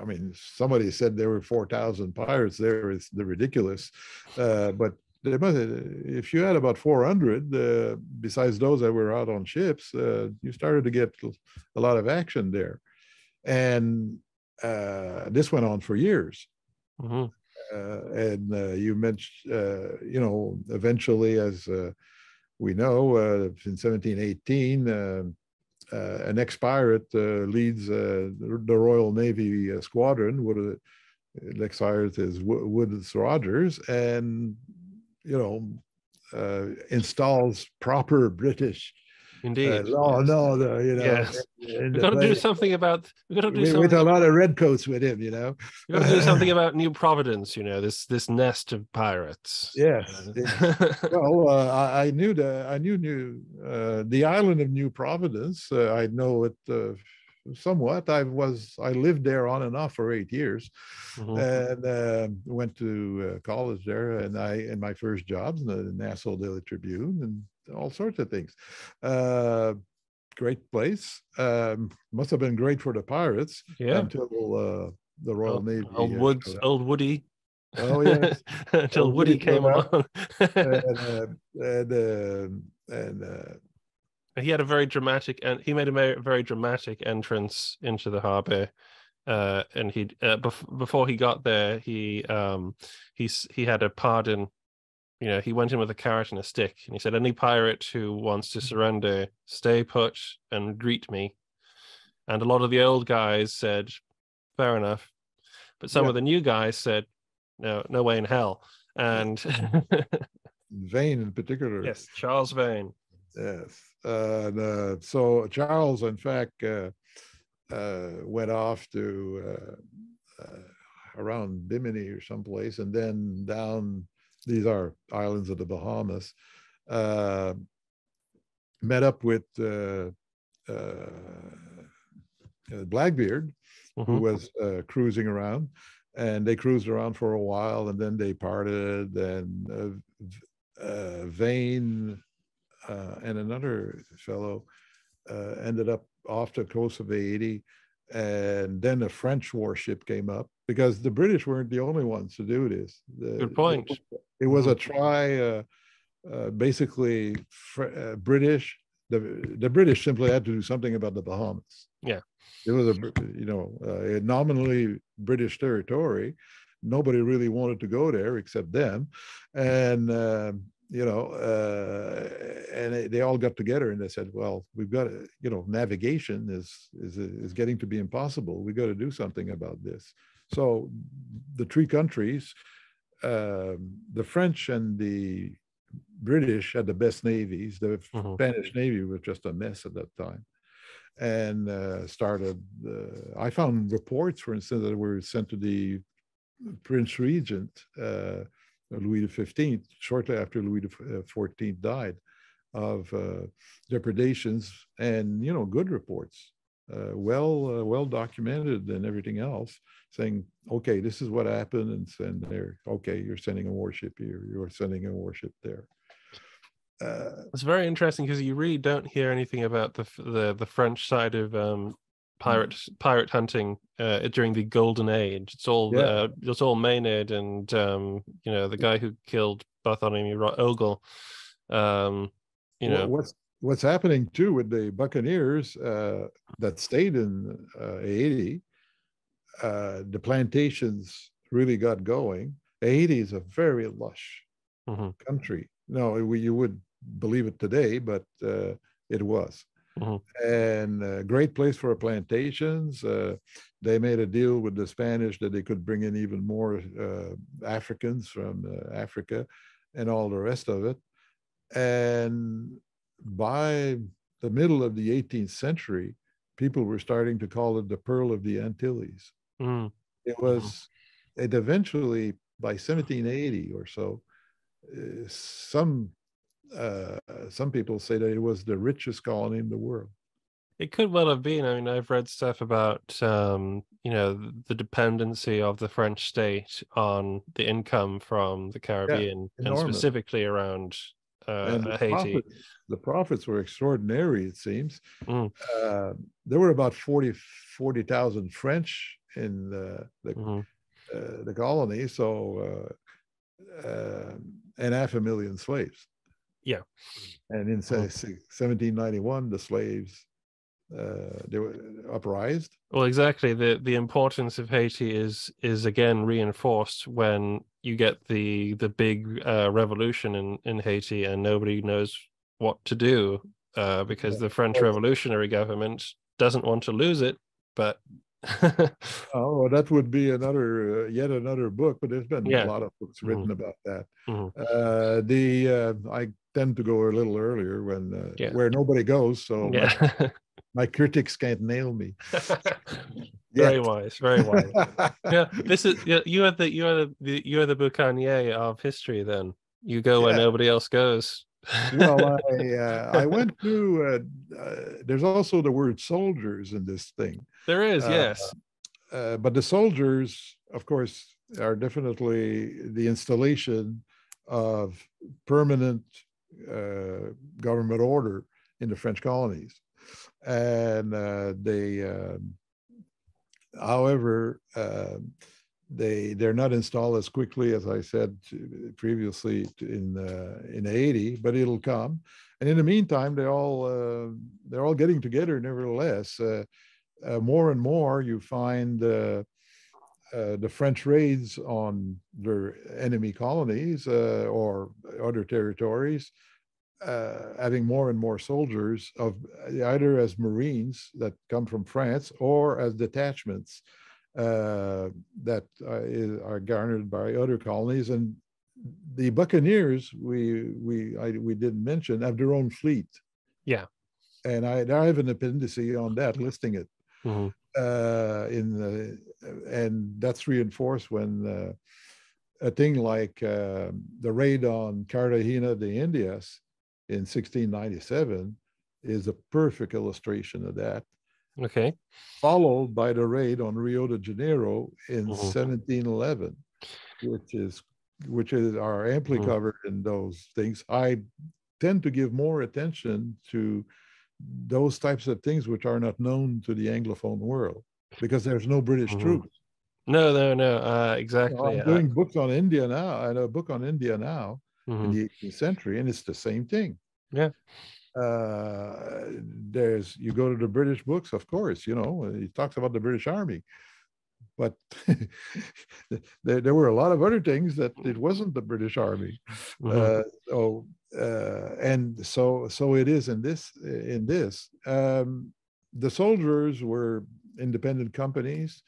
I mean, somebody said there were four thousand pirates there. It's the ridiculous, uh, but must, if you had about 400 uh, besides those that were out on ships uh, you started to get a lot of action there and uh, this went on for years mm-hmm. Uh, and uh, you mentioned uh, you know eventually as we know in 1718 an ex-pirate leads the royal navy squadron with Lexire is Woodes Rogers, and you know, uh, installs proper British. Indeed. Uh, oh yes. no, the, you know. Yes. We've got to do something about. We've got to do with, something with a lot of redcoats with him, you know. We've got to do something about New Providence, you know, this this nest of pirates. Yes. well, uh, I, I, knew the I knew New uh, the island of New Providence. Uh, I know it uh, somewhat. I was I lived there on and off for eight years, mm-hmm. and uh, went to uh, college there. And I in my first jobs in the Nassau Daily Tribune and all sorts of things. Uh, great place. Um, must have been great for the pirates. Yeah. Until uh, the Royal old, Navy. Old uh, Woodes, old Woody. Oh yes. Until old Woody, Woody came along. and uh, and, and he had a very dramatic and he made a very, very dramatic entrance into the harbor uh, and he uh, bef- before he got there he um he's he had a pardon. You know he went in with a carrot and a stick and he said any pirate who wants to surrender stay put and greet me. And a lot of the old guys said fair enough. But some yeah. of the new guys said no no way in hell. And Vane in particular. Yes Charles Vane yes and, uh, so Charles, in fact, uh, uh, went off to around Bimini or someplace, and then down. These are islands of the Bahamas. met up with Blackbeard, mm-hmm. who was cruising around, and they cruised around for a while, and then they parted. And uh, Vane uh, and another fellow uh, ended up off the coast of Haiti. And then a French warship came up because the British weren't the only ones to do this. The, Good point. It, was a mm-hmm. try, uh, uh, basically, fr- uh, British. The, the British simply had to do something about the Bahamas. Yeah. It was a, you know, uh, nominally British territory. Nobody really wanted to go there except them. And um, you know, uh, and they all got together and they said, "Well, we've got to, you know, navigation is is is getting to be impossible. We got to do something about this." So, the three countries, uh, the French and the British had the best navies. The mm-hmm. Spanish Navy was just a mess at that time, and uh, started. Uh, I found reports, for instance, that were sent to the Prince Regent uh, Louis XV, shortly after Louis XIV uh, died, of uh, depredations and you know good reports, uh, well uh, well documented and everything else, saying okay this is what happened and send there okay you're sending a warship here you're sending a warship there. Uh, it's very interesting because you really don't hear anything about the the, the French side of um, pirate mm. pirate hunting uh, during the golden age. It's all yeah. uh, it's all Maynard and um, you know the guy who killed Bartholomew Ogle. Um, you know what's what's happening too with the Buccaneers uh, that stayed in uh, Haiti. Uh, the plantations really got going. Haiti is a very lush mm-hmm. country. No, we, you would believe it today, but uh, it was. Mm-hmm. And a great place for plantations. Uh, they made a deal with the Spanish that they could bring in even more uh, Africans from uh, Africa and all the rest of it. And by the middle of the 18th century, people were starting to call it the Pearl of the Antilles. Mm. It was, it eventually, by 1780 or so, uh, some uh, some people say that it was the richest colony in the world. It could well have been. I mean, I've read stuff about um, you know the dependency of the French state on the income from the Caribbean, yeah, and specifically around uh, the Haiti. Profits, the profits were extraordinary. It seems mm. uh, there were about 40 French in the mm-hmm. Uh, the colony, so uh, uh, and half a million slaves. Yeah. And in 1791, the slaves uh, they were uprised. Well, exactly. the The importance of Haiti is is again reinforced when you get the the big uh, revolution in in Haiti, and nobody knows what to do uh, because yeah. the French Revolutionary government doesn't want to lose it, but oh, that would be another, uh, yet another book. But there's been yeah. a lot of books written mm-hmm. about that. Mm-hmm. Uh, the uh, I tend to go a little earlier when uh, yeah. where nobody goes, so yeah. my, my, critics can't nail me. very wise, very wise. yeah, this is you are the you are the you are the boucanier of history. Then you go where nobody else goes. Well, I uh, I went through. Uh, uh, there's also the word soldiers in this thing. There is, uh, yes. Uh, but the soldiers, of course, are definitely the installation of permanent uh, government order in the French colonies, and they, um, however they they're not installed as quickly as I said previously in uh, in Haiti, but it'll come. And in the meantime, they all uh, they're all getting together. Nevertheless, uh, uh more and more you find uh, uh, the French raids on their enemy colonies or other territories, having more and more soldiers of either as Marines that come from France or as detachments uh, that uh, are garnered by other colonies. And the Buccaneers, we we I, we didn't mention, have their own fleet. Yeah, and I, I have an appendice on that listing it. Mm-hmm. Uh, in the, and that's reinforced when uh, a thing like uh, the raid on Cartagena de Indias in 1697 is a perfect illustration of that. Okay. Followed by the raid on Rio de Janeiro in mm-hmm. 1711, which is which is are amply mm-hmm. covered in those things. I tend to give more attention to those types of things which are not known to the Anglophone world because there's no British mm-hmm. troops. No, no, no. Uh, exactly. I'm doing books on India now. I know a book on India now in mm-hmm. the 18th century, and it's the same thing. Yeah uh, there's you go to the British books, of course, you know, he talks about the British Army, but there, there were a lot of other things that it wasn't the British Army. Mm-hmm. Uh, so uh, and so so it is in this in this. Um, the soldiers were independent companies.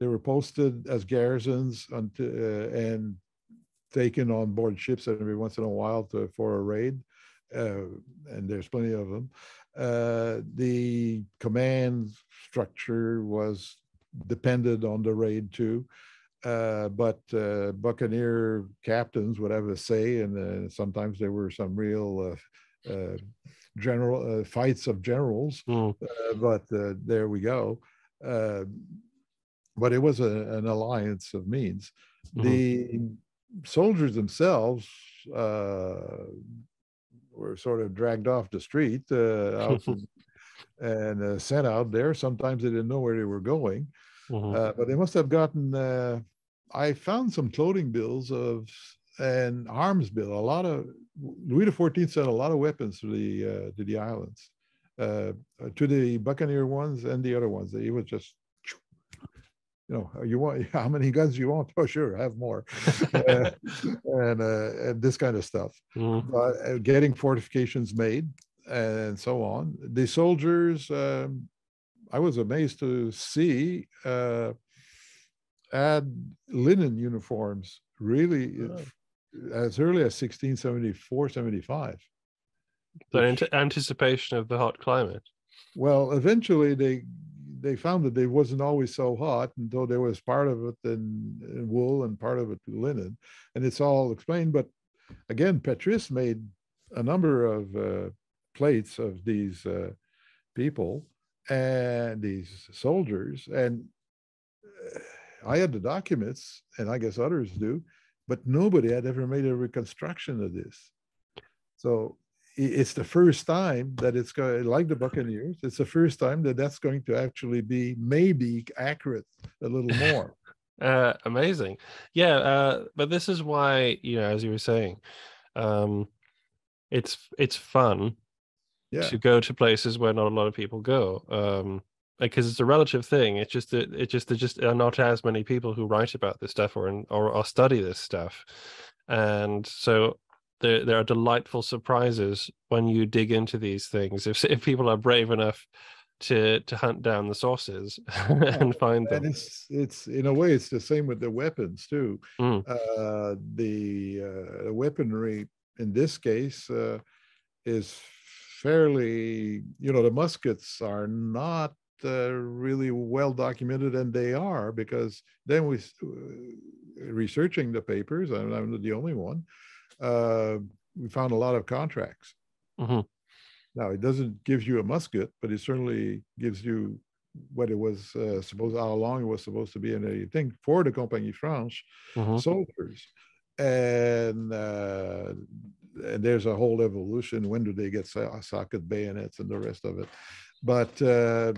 They were posted as garrisons until, uh, and taken on board ships every once in a while to, for a raid uh, and there's plenty of them. Uh, the command structure was depended on the raid too. uh, but uh, Buccaneer captains would have a say, and uh, sometimes there were some real uh, uh, general uh, fights of generals. Mm. but there we go. but it was a, an alliance of means. Mm-hmm. The soldiers themselves were sort of dragged off the street and sent out there. Sometimes they didn't know where they were going. Mm-hmm. Uh, but they must have gotten. Uh, I found some clothing bills of and arms bill. A lot of Louis XIV sent a lot of weapons to the uh, to the islands, uh, to the Buccaneer ones and the other ones. He was just, you know, you want how many guns you want? Oh, sure, have more, uh, and, uh, and this kind of stuff. Mm-hmm. getting fortifications made and so on. The soldiers. Um, I was amazed to see uh, add linen uniforms really oh. as early as 1674, 75. So which, anticipation of the hot climate. Well, eventually they they found that they wasn't always so hot, though there was part of it in, in wool and part of it linen, and it's all explained. But again, Patrice made a number of uh, plates of these uh, people, and these soldiers. And uh, I had the documents, and I guess others do, but nobody had ever made a reconstruction of this. So it's the first time that it's going, like the Buccaneers, it's the first time that that's going to actually be maybe accurate a little more. uh, amazing. Yeah. Uh, but this is why, you know, as you were saying, um, it's it's fun yeah. to go to places where not a lot of people go. Um, because it's a relative thing. It's just that it just there just are not as many people who write about this stuff or or, or study this stuff, and so there there are delightful surprises when you dig into these things. If if people are brave enough to to hunt down the sources and find them. And it's it's in a way it's the same with the weapons too. Mm. Uh, the uh, weaponry in this case uh, is fairly, you know, the muskets are not uh, really well documented, and they are because then we, uh, researching the papers, and I'm not the only one, uh, we found a lot of contracts. Mm-hmm. Now, it doesn't give you a musket, but it certainly gives you what it was uh, supposed, how long it was supposed to be, and a thing for the Compagnie Franche mm-hmm. soldiers. And uh, and there's a whole evolution. When do they get socket bayonets and the rest of it? But uh,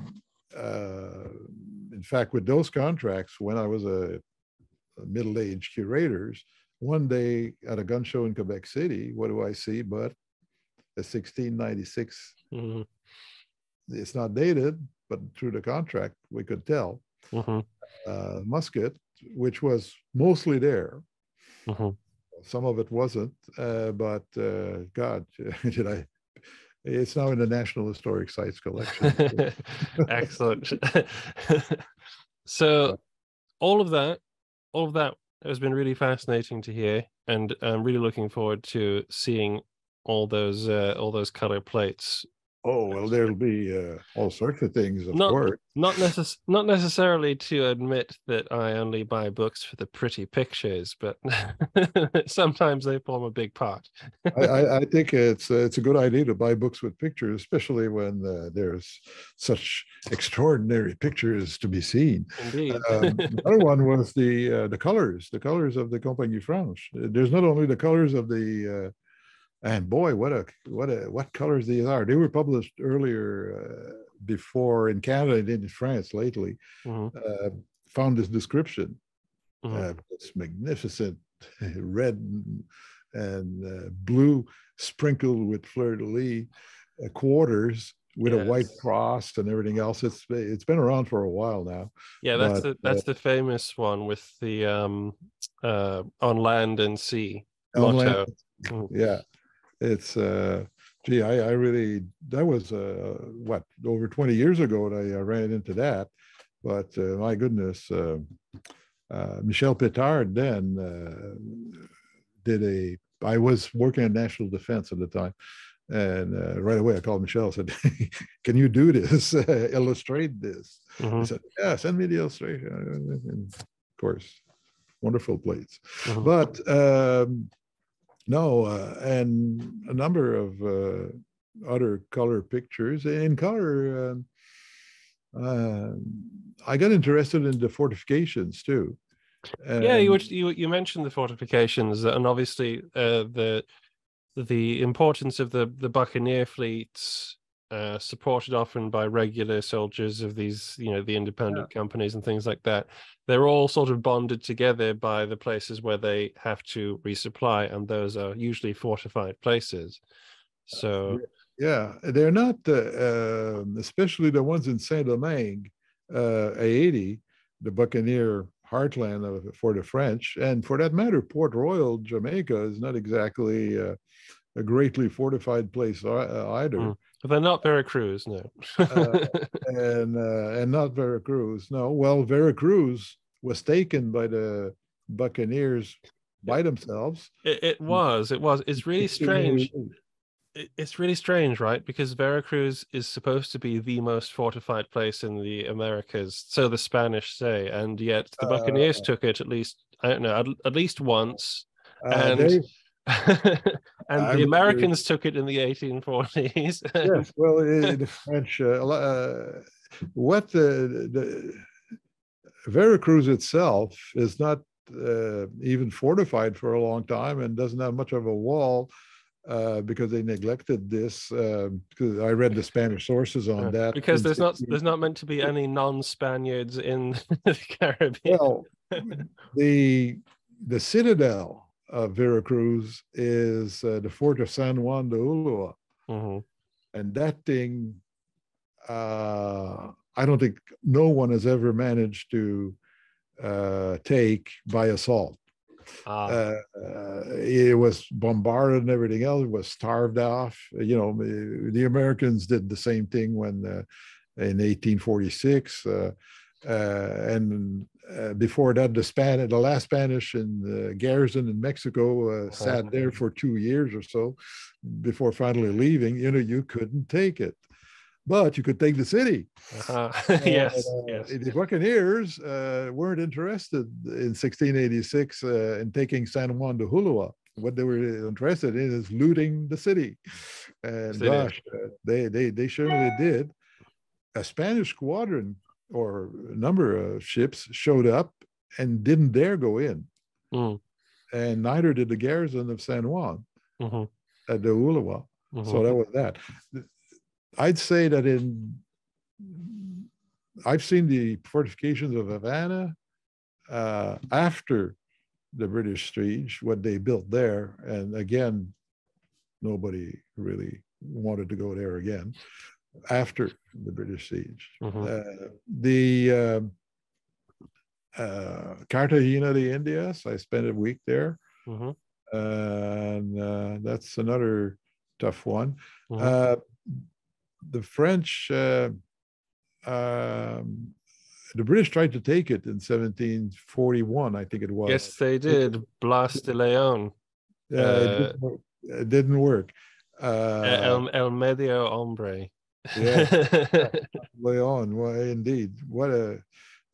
uh, in fact, with those contracts, when I was a, a middle-aged curators, one day at a gun show in Quebec City, what do I see but a 1696? Mm-hmm. It's not dated, but through the contract, we could tell. Mm-hmm. Uh, musket, which was mostly there. Mm-hmm some of it wasn't, uh, but uh, God, did I? It's now in the National Historic Sites collection. Excellent. so, all of that, all of that has been really fascinating to hear, and I'm really looking forward to seeing all those uh, all those color plates Oh well, there'll be uh, all sorts of things, of not, course. Not necess- not necessarily to admit that I only buy books for the pretty pictures, but sometimes they form a big part. I, I, think it's uh, it's a good idea to buy books with pictures, especially when uh, there's such extraordinary pictures to be seen. Indeed. um, other one was the uh, the colors, the colors of the Compagnie Franche. There's not only the colors of the uh, and boy, what a what a what colors these are! They were published earlier uh, before in Canada and in France lately. Mm-hmm. Uh, found this description. Mm-hmm. Uh, it's magnificent red and uh, blue sprinkled with fleur de lis uh, quarters with yes. a white cross and everything else. It's it's been around for a while now. Yeah, that's but, the that's uh, the famous one with the um uh on land and sea motto. Land, mm. yeah, it's uh gee i i really that was uh what over 20 years ago that i ran into that but uh, my goodness uh, uh, michel petard then uh, did a i was working in national defense at the time and uh, right away i called michel and said can you do this illustrate this mm-hmm. he said yeah send me the illustration and of course wonderful plates. Mhm. But um, no, uh, and a number of uh, other color pictures. In color, um, uh, I got interested in the fortifications too. yeah, you, you you mentioned the fortifications and obviously uh, the the importance of the the buccaneer fleets. Uh, supported often by regular soldiers of these, you know, the independent companies and things like that. They're all sort of bonded together by the places where they have to resupply, and those are usually fortified places. So, Yeah, they're not, uh, um, especially the ones in Saint Domingue, uh, Haiti, the Buccaneer heartland of, for the French, and for that matter, Port Royal, Jamaica, is not exactly uh, a greatly fortified place uh, either. Mm. They're not Veracruz, no. Uh, and uh, and not Veracruz. No, well, Veracruz was taken by the Buccaneers by themselves. it, it was, it was. It's really strange. it's really strange, right? Because Veracruz is supposed to be the most fortified place in the Americas, so the Spanish say, and yet the Buccaneers Uh, took it at least I don't know at, at least once, Uh, and they- and I the Americans took it in the 1840s. yes, well, the French, uh, uh, what the, the Veracruz itself is not uh, even fortified for a long time and doesn't have much of a wall uh, because they neglected this. Because I read the Spanish sources on Uh, that. because there's not there's not meant to be any non-Spaniards in the Caribbean. Well, the the citadel of Veracruz is uh, the fort of San Juan de Ulua. Mhm. and that thing uh, i don't think no one has ever managed to uh, take by assault Ah, uh, uh, it was bombarded and everything else it was starved off you know the- the americans did the same thing when uh, in 1846 uh, uh, and uh, before that the spanish the last spanish in the garrison in mexico uh, sat there for two years or so before finally leaving you know you couldn't take it but you could take the city uh-huh. yes, uh, yes. The Buccaneers uh, weren't interested in 1686 uh, in taking San Juan de Ulua. What they were interested in is looting the city. And Yes, gosh, uh, they, they, they certainly did. A Spanish squadron or a number of ships showed up and didn't dare go in. Mm, And neither did the garrison of San Juan mhm, at the Ulua. mhm. So that was that. I'd say that in I've seen the fortifications of Havana uh, after the British siege, what they built there, and again, nobody really wanted to go there again after the British siege. Mhm. Uh, the um, uh, Cartagena de Indias, I spent a week there, Mhm, and uh, that's another tough one. mhm. Uh, the French, uh, um, the British tried to take it in 1741, I think it was. yes, they did. Blas de Lezo, Uh, it, didn't work. it didn't work. Uh, El, El Medio Hombre. Yeah. Lezo, well, indeed, what a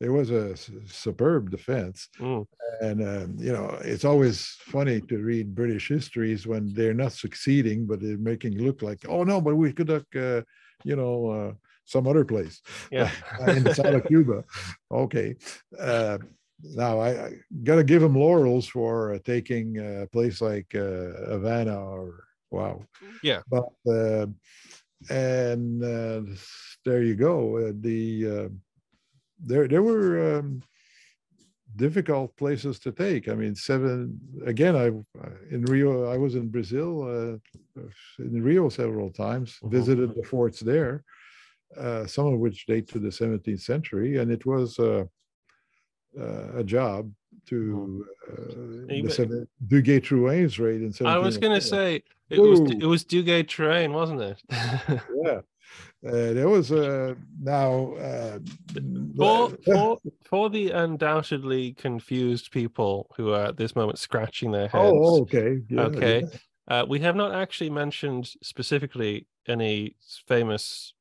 it was a superb defense. Mm. And um, you know, it's always funny to read British histories when they're not succeeding, but they're making look like, oh no, but we could look, uh, you know, uh, some other place yeah. in the south of Cuba. Okay. Uh, now I, I got to give them laurels for uh, taking a place like uh, Havana or wow. Yeah. But uh, and uh, there you go. Uh, the uh, there there were um, difficult places to take. I mean, seven again. I in Rio. I was in Brazil uh, in Rio several times. Mhm. Visited the forts there uh, some of which date to the 17th century, and it was uh, a job to uh, the bet. seven, Duguay Trouin's raid in 17. I was going to say it was Ooh. it was Duguay Trouin, wasn't it? yeah. Uh, there was a now uh, for, for for the undoubtedly confused people who are at this moment scratching their heads. oh okay yeah, Okay. yeah. Uh, we have not actually mentioned specifically any famous,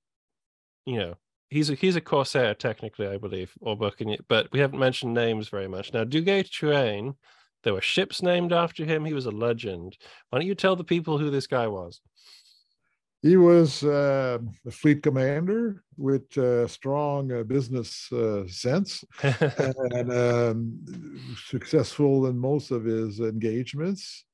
you know, he's a he's a corsair technically, I believe, or buccaneer, but we haven't mentioned names very much. Now, Duguay Trouin, there were ships named after him. He was a legend. Why don't you tell the people who this guy was? He was uh, a fleet commander with uh, strong uh, business uh, sense and um, successful in most of his engagements,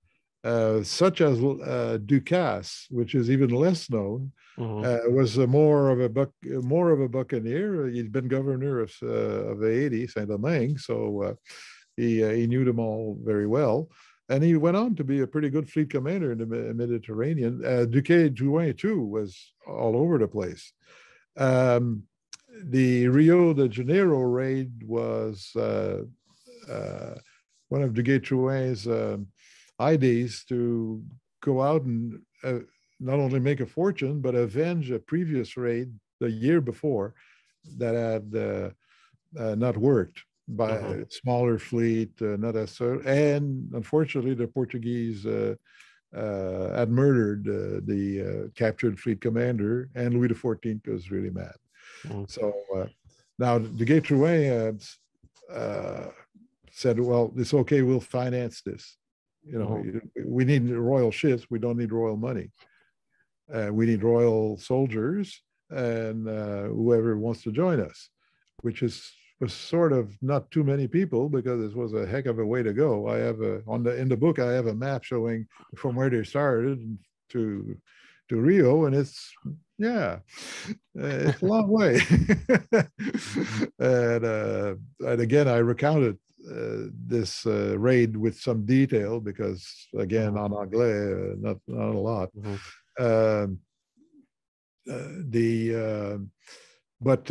uh, such as uh, Ducasse, which is even less known. Mm-hmm. was more of a buck, more of a buccaneer. He'd been governor of of Haiti, Saint Domingue, so he he knew them all very well and he went on to be a pretty good fleet commander in the Mediterranean. Uh, Duguay Trouin too was all over the place. Um, the Rio de Janeiro raid was uh, uh, one of Duguay Trouin's um, ideas to go out and uh, not only make a fortune but avenge a previous raid the year before that had uh, uh, not worked by uh-huh. a smaller fleet, uh, not as so. And unfortunately, the Portuguese uh, uh, had murdered uh, the uh, captured fleet commander, and Louis XIV was really mad. Mm-hmm. So uh, now Duguay Trouin said, "Well, it's okay. We'll finance this. You know, mm-hmm. we need royal ships. We don't need royal money. we need royal soldiers." and uh, whoever wants to join us, which is was sort of not too many people because this was a heck of a way to go. I have a on the in the book I have a map showing from where they started to to Rio, and it's yeah, it's a long way. and uh, and again, I recounted uh, this uh, raid with some detail because again, on mm-hmm. anglais, uh, not not a lot. Um, uh, the uh, but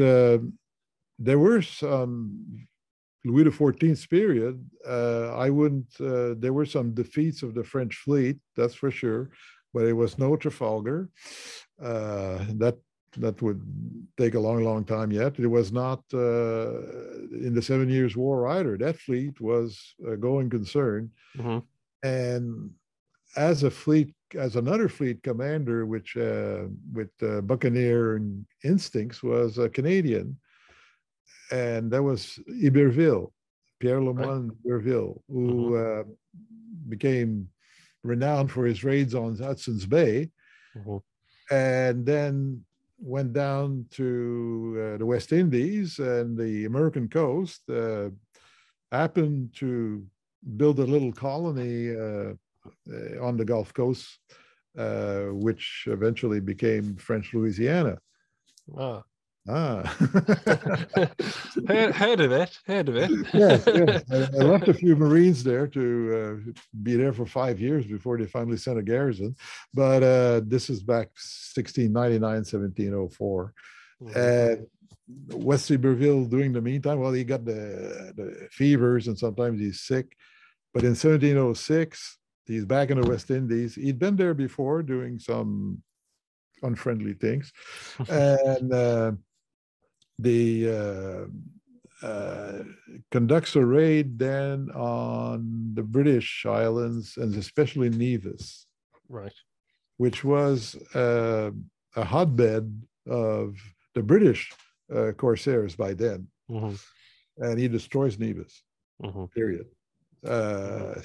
there were some Louis XIV's period. Uh, I wouldn't. Uh, there were some defeats of the French fleet, that's for sure, but it was no Trafalgar. Uh, that that would take a long, long time yet. It was not uh, in the Seven Years' War either. That fleet was a going concern, mm-hmm. and as a fleet, as another fleet commander, which uh, with uh, buccaneer instincts, was a Canadian and that was Iberville, Pierre Le Moyne right. Iberville, who mm-hmm. uh, became renowned for his raids on Hudson's Bay, mm-hmm. and then went down to uh, the West Indies and the American coast. Uh, happened to build a little colony uh, uh, on the Gulf Coast, uh, which eventually became French Louisiana. Ah. Ah, heard, heard of it. Heard of it. yes, yes. I, I, left a few Marines there to uh, be there for five years before they finally sent a garrison. But uh, this is back 1699, 1704. Mm-hmm. And West Iberville doing the meantime, well, he got the, the fevers and sometimes he's sick. But in 1706, he's back in the West Indies. He'd been there before doing some unfriendly things. and uh, the uh, uh, conducts a raid then on the British islands and especially Nevis, right, which was uh, a hotbed of the British uh, corsairs by then, mm-hmm. and he destroys Nevis. Mm-hmm. Period. Uh,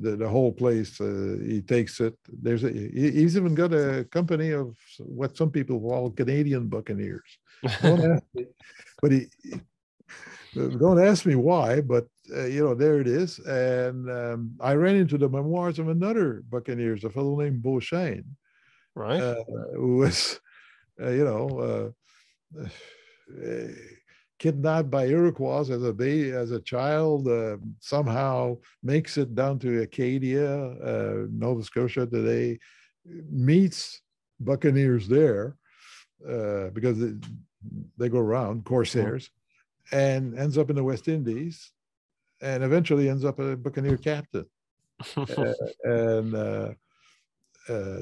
the, the whole place, uh, he takes it. There's a, he's even got a company of what some people call Canadian buccaneers don't ask me, but he, don't ask me why, but uh, you know, there it is. And um, I ran into the memoirs of another Buccaneers, a fellow named Beauchesne, right? Uh, who was, uh, you know, uh, uh, kidnapped by Iroquois as a baby, as a child, uh, somehow makes it down to Acadia, Nova Scotia today, meets Buccaneers there. because they go around corsairs and ends up in the west indies and eventually ends up a buccaneer captain uh, and uh, uh,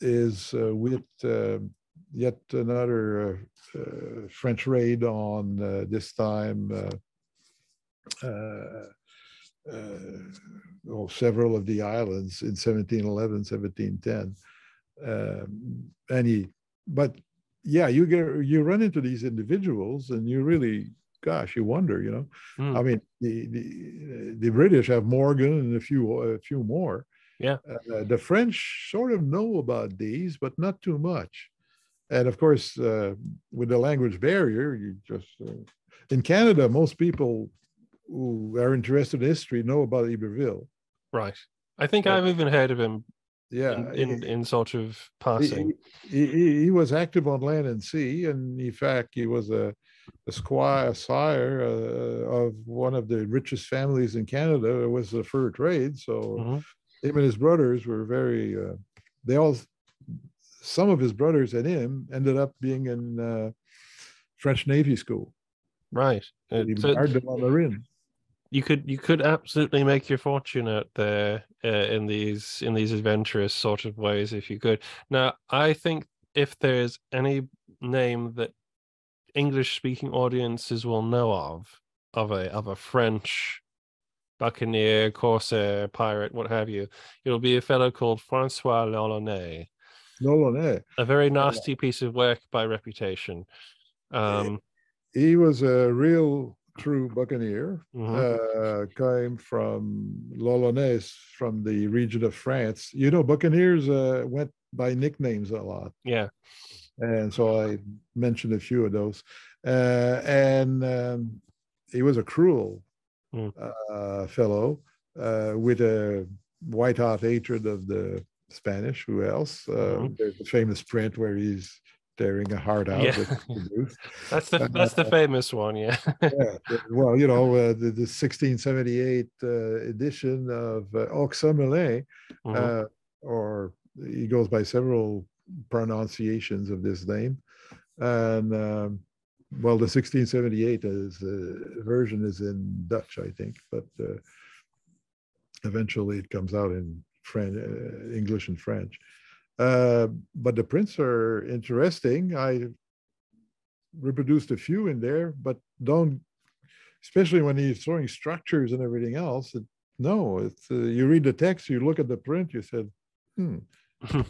is uh, with um, yet another uh, uh, french raid on this time well, several of the islands in 1711 1710 um, and he but yeah, you get you run into these individuals, and you really, gosh, you wonder, you know. Mm. I mean, the the the British have Morgan and a few a few more. Yeah. Uh, the French sort of know about these, but not too much. And of course, uh, with the language barrier, you just uh, in Canada, most people who are interested in history know about Iberville. Right. I think Yeah. I've even heard of him Yeah, in, in, in sort of passing. he, he, he was active on land and sea, and in fact, he was a, a squire, a sire uh, of one of the richest families in Canada. It was the fur trade, so Mhm. him and his brothers were very. Uh, they all, some of his brothers and him ended up being in uh, French Navy school. Right. So married them on you could you could absolutely make your fortune out there uh, in these in these adventurous sort of ways if you could. Now, I think if there's any name that English speaking audiences will know of of a of a French buccaneer, corsair, pirate, what have you, it'll be a fellow called Francois L'Olonnais. L'Olonnais. A very nasty piece of work by reputation. Um, He was a real true buccaneer. mhm. uh, came from L'Olonnais from the region of France. You know, buccaneers uh, went by nicknames a lot, yeah. and so I mentioned a few of those. Uh, and um, he was a cruel Mm. uh, fellow uh, with a white hot hatred of the Spanish. Who else? Uh, Mhm. There's the famous print where he's tearing a heart out. Yeah. with the booth. That's the that's the famous one, yeah. yeah, well, you know, uh, the, the 1678 uh, edition of uh, Oxamelin, Mhm. uh, or he goes by several pronunciations of this name. And um, well, the 1678 is, uh, version is in Dutch, I think, but uh, eventually it comes out in French, uh, English and French. Uh, but the prints are interesting. I reproduced a few in there, but don't, especially when he's throwing structures and everything else. It, no, it's uh, you read the text, you look at the print, you said, hmm. uh,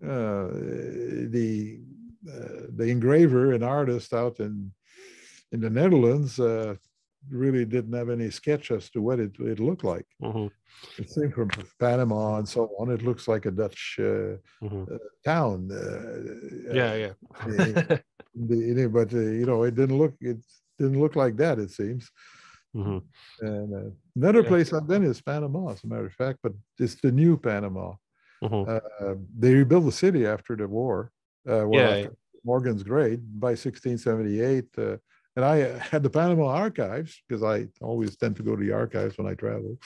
the uh, the engraver, an artist out in in the Netherlands, uh, really didn't have any sketch as to what it, it looked like. Mhm. It came from Panama and so on. It looks like a Dutch uh, Mhm. town. Uh, Yeah, yeah. uh, the, but uh, you know, it didn't look it didn't look like that. It seems. Mhm. And uh, another Yeah. place I've been is Panama, as a matter of fact, but it's the new Panama. Mhm. Uh, they rebuilt the city after the war. Uh, well, Yeah, after Morgan's grade by 1678. Uh, and I uh, had the Panama archives because I always tend to go to the archives when I travel.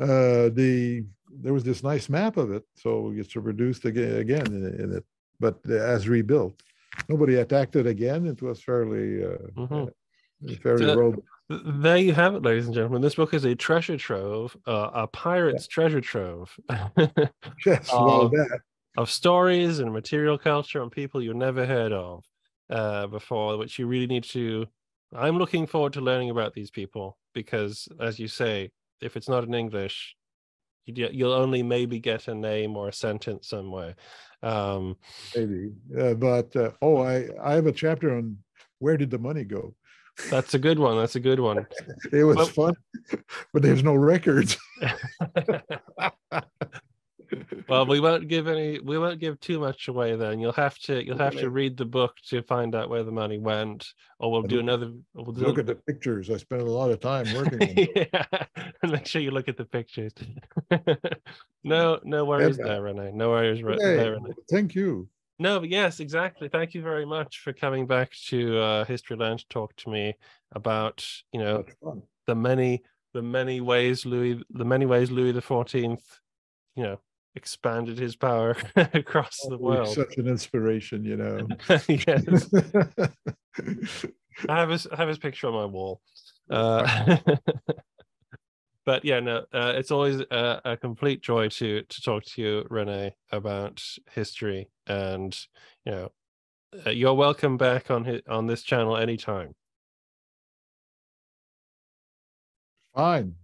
Uh, the there was this nice map of it, so it's reproduced again, again in, in it, but uh, as rebuilt. Nobody attacked it again. It was fairly, uh, Mhm. uh, fairly So-. Th- There you have it, ladies and gentlemen. This book is a treasure trove, uh, a pirate's treasure trove Yes, Oh. that of stories and material culture and people you never heard of uh, before, which you really need to. I'm looking forward to learning about these people because, as you say, if it's not in English, you- you'll only maybe get a name or a sentence somewhere. Um, maybe. Uh, but uh, oh, I I have a chapter on where did the money go. that's a good one. That's a good one. It was Well- fun, but there's no records. well, we won't give any. We won't give too much away. Then you'll have to. You'll have to read the book to find out where the money went, or we'll do look- another. We'll do Look at the pictures. I spent a lot of time working on yeah, make sure you look at the pictures. no, no worries Yeah. there, René. No worries there, René. thank you. No, but yes, exactly. Thank you very much for coming back to uh, Historyland to talk to me about you know the many the many ways Louis the many ways Louis the Fourteenth, you know, expanded his power across the world. Such an inspiration, you know. yes, I have his I have his picture on my wall. Uh, but yeah, no, uh, it's always a, a complete joy to to talk to you, René, about history, and you know, uh, you're welcome back on his, on this channel anytime. Fine.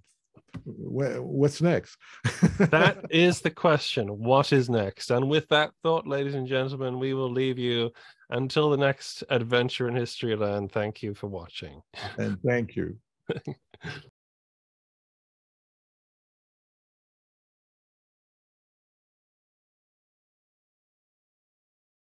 What's next? that is the question. What is next? And with that thought, ladies and gentlemen, we will leave you until the next adventure in Historyland. Thank you for watching. And thank you.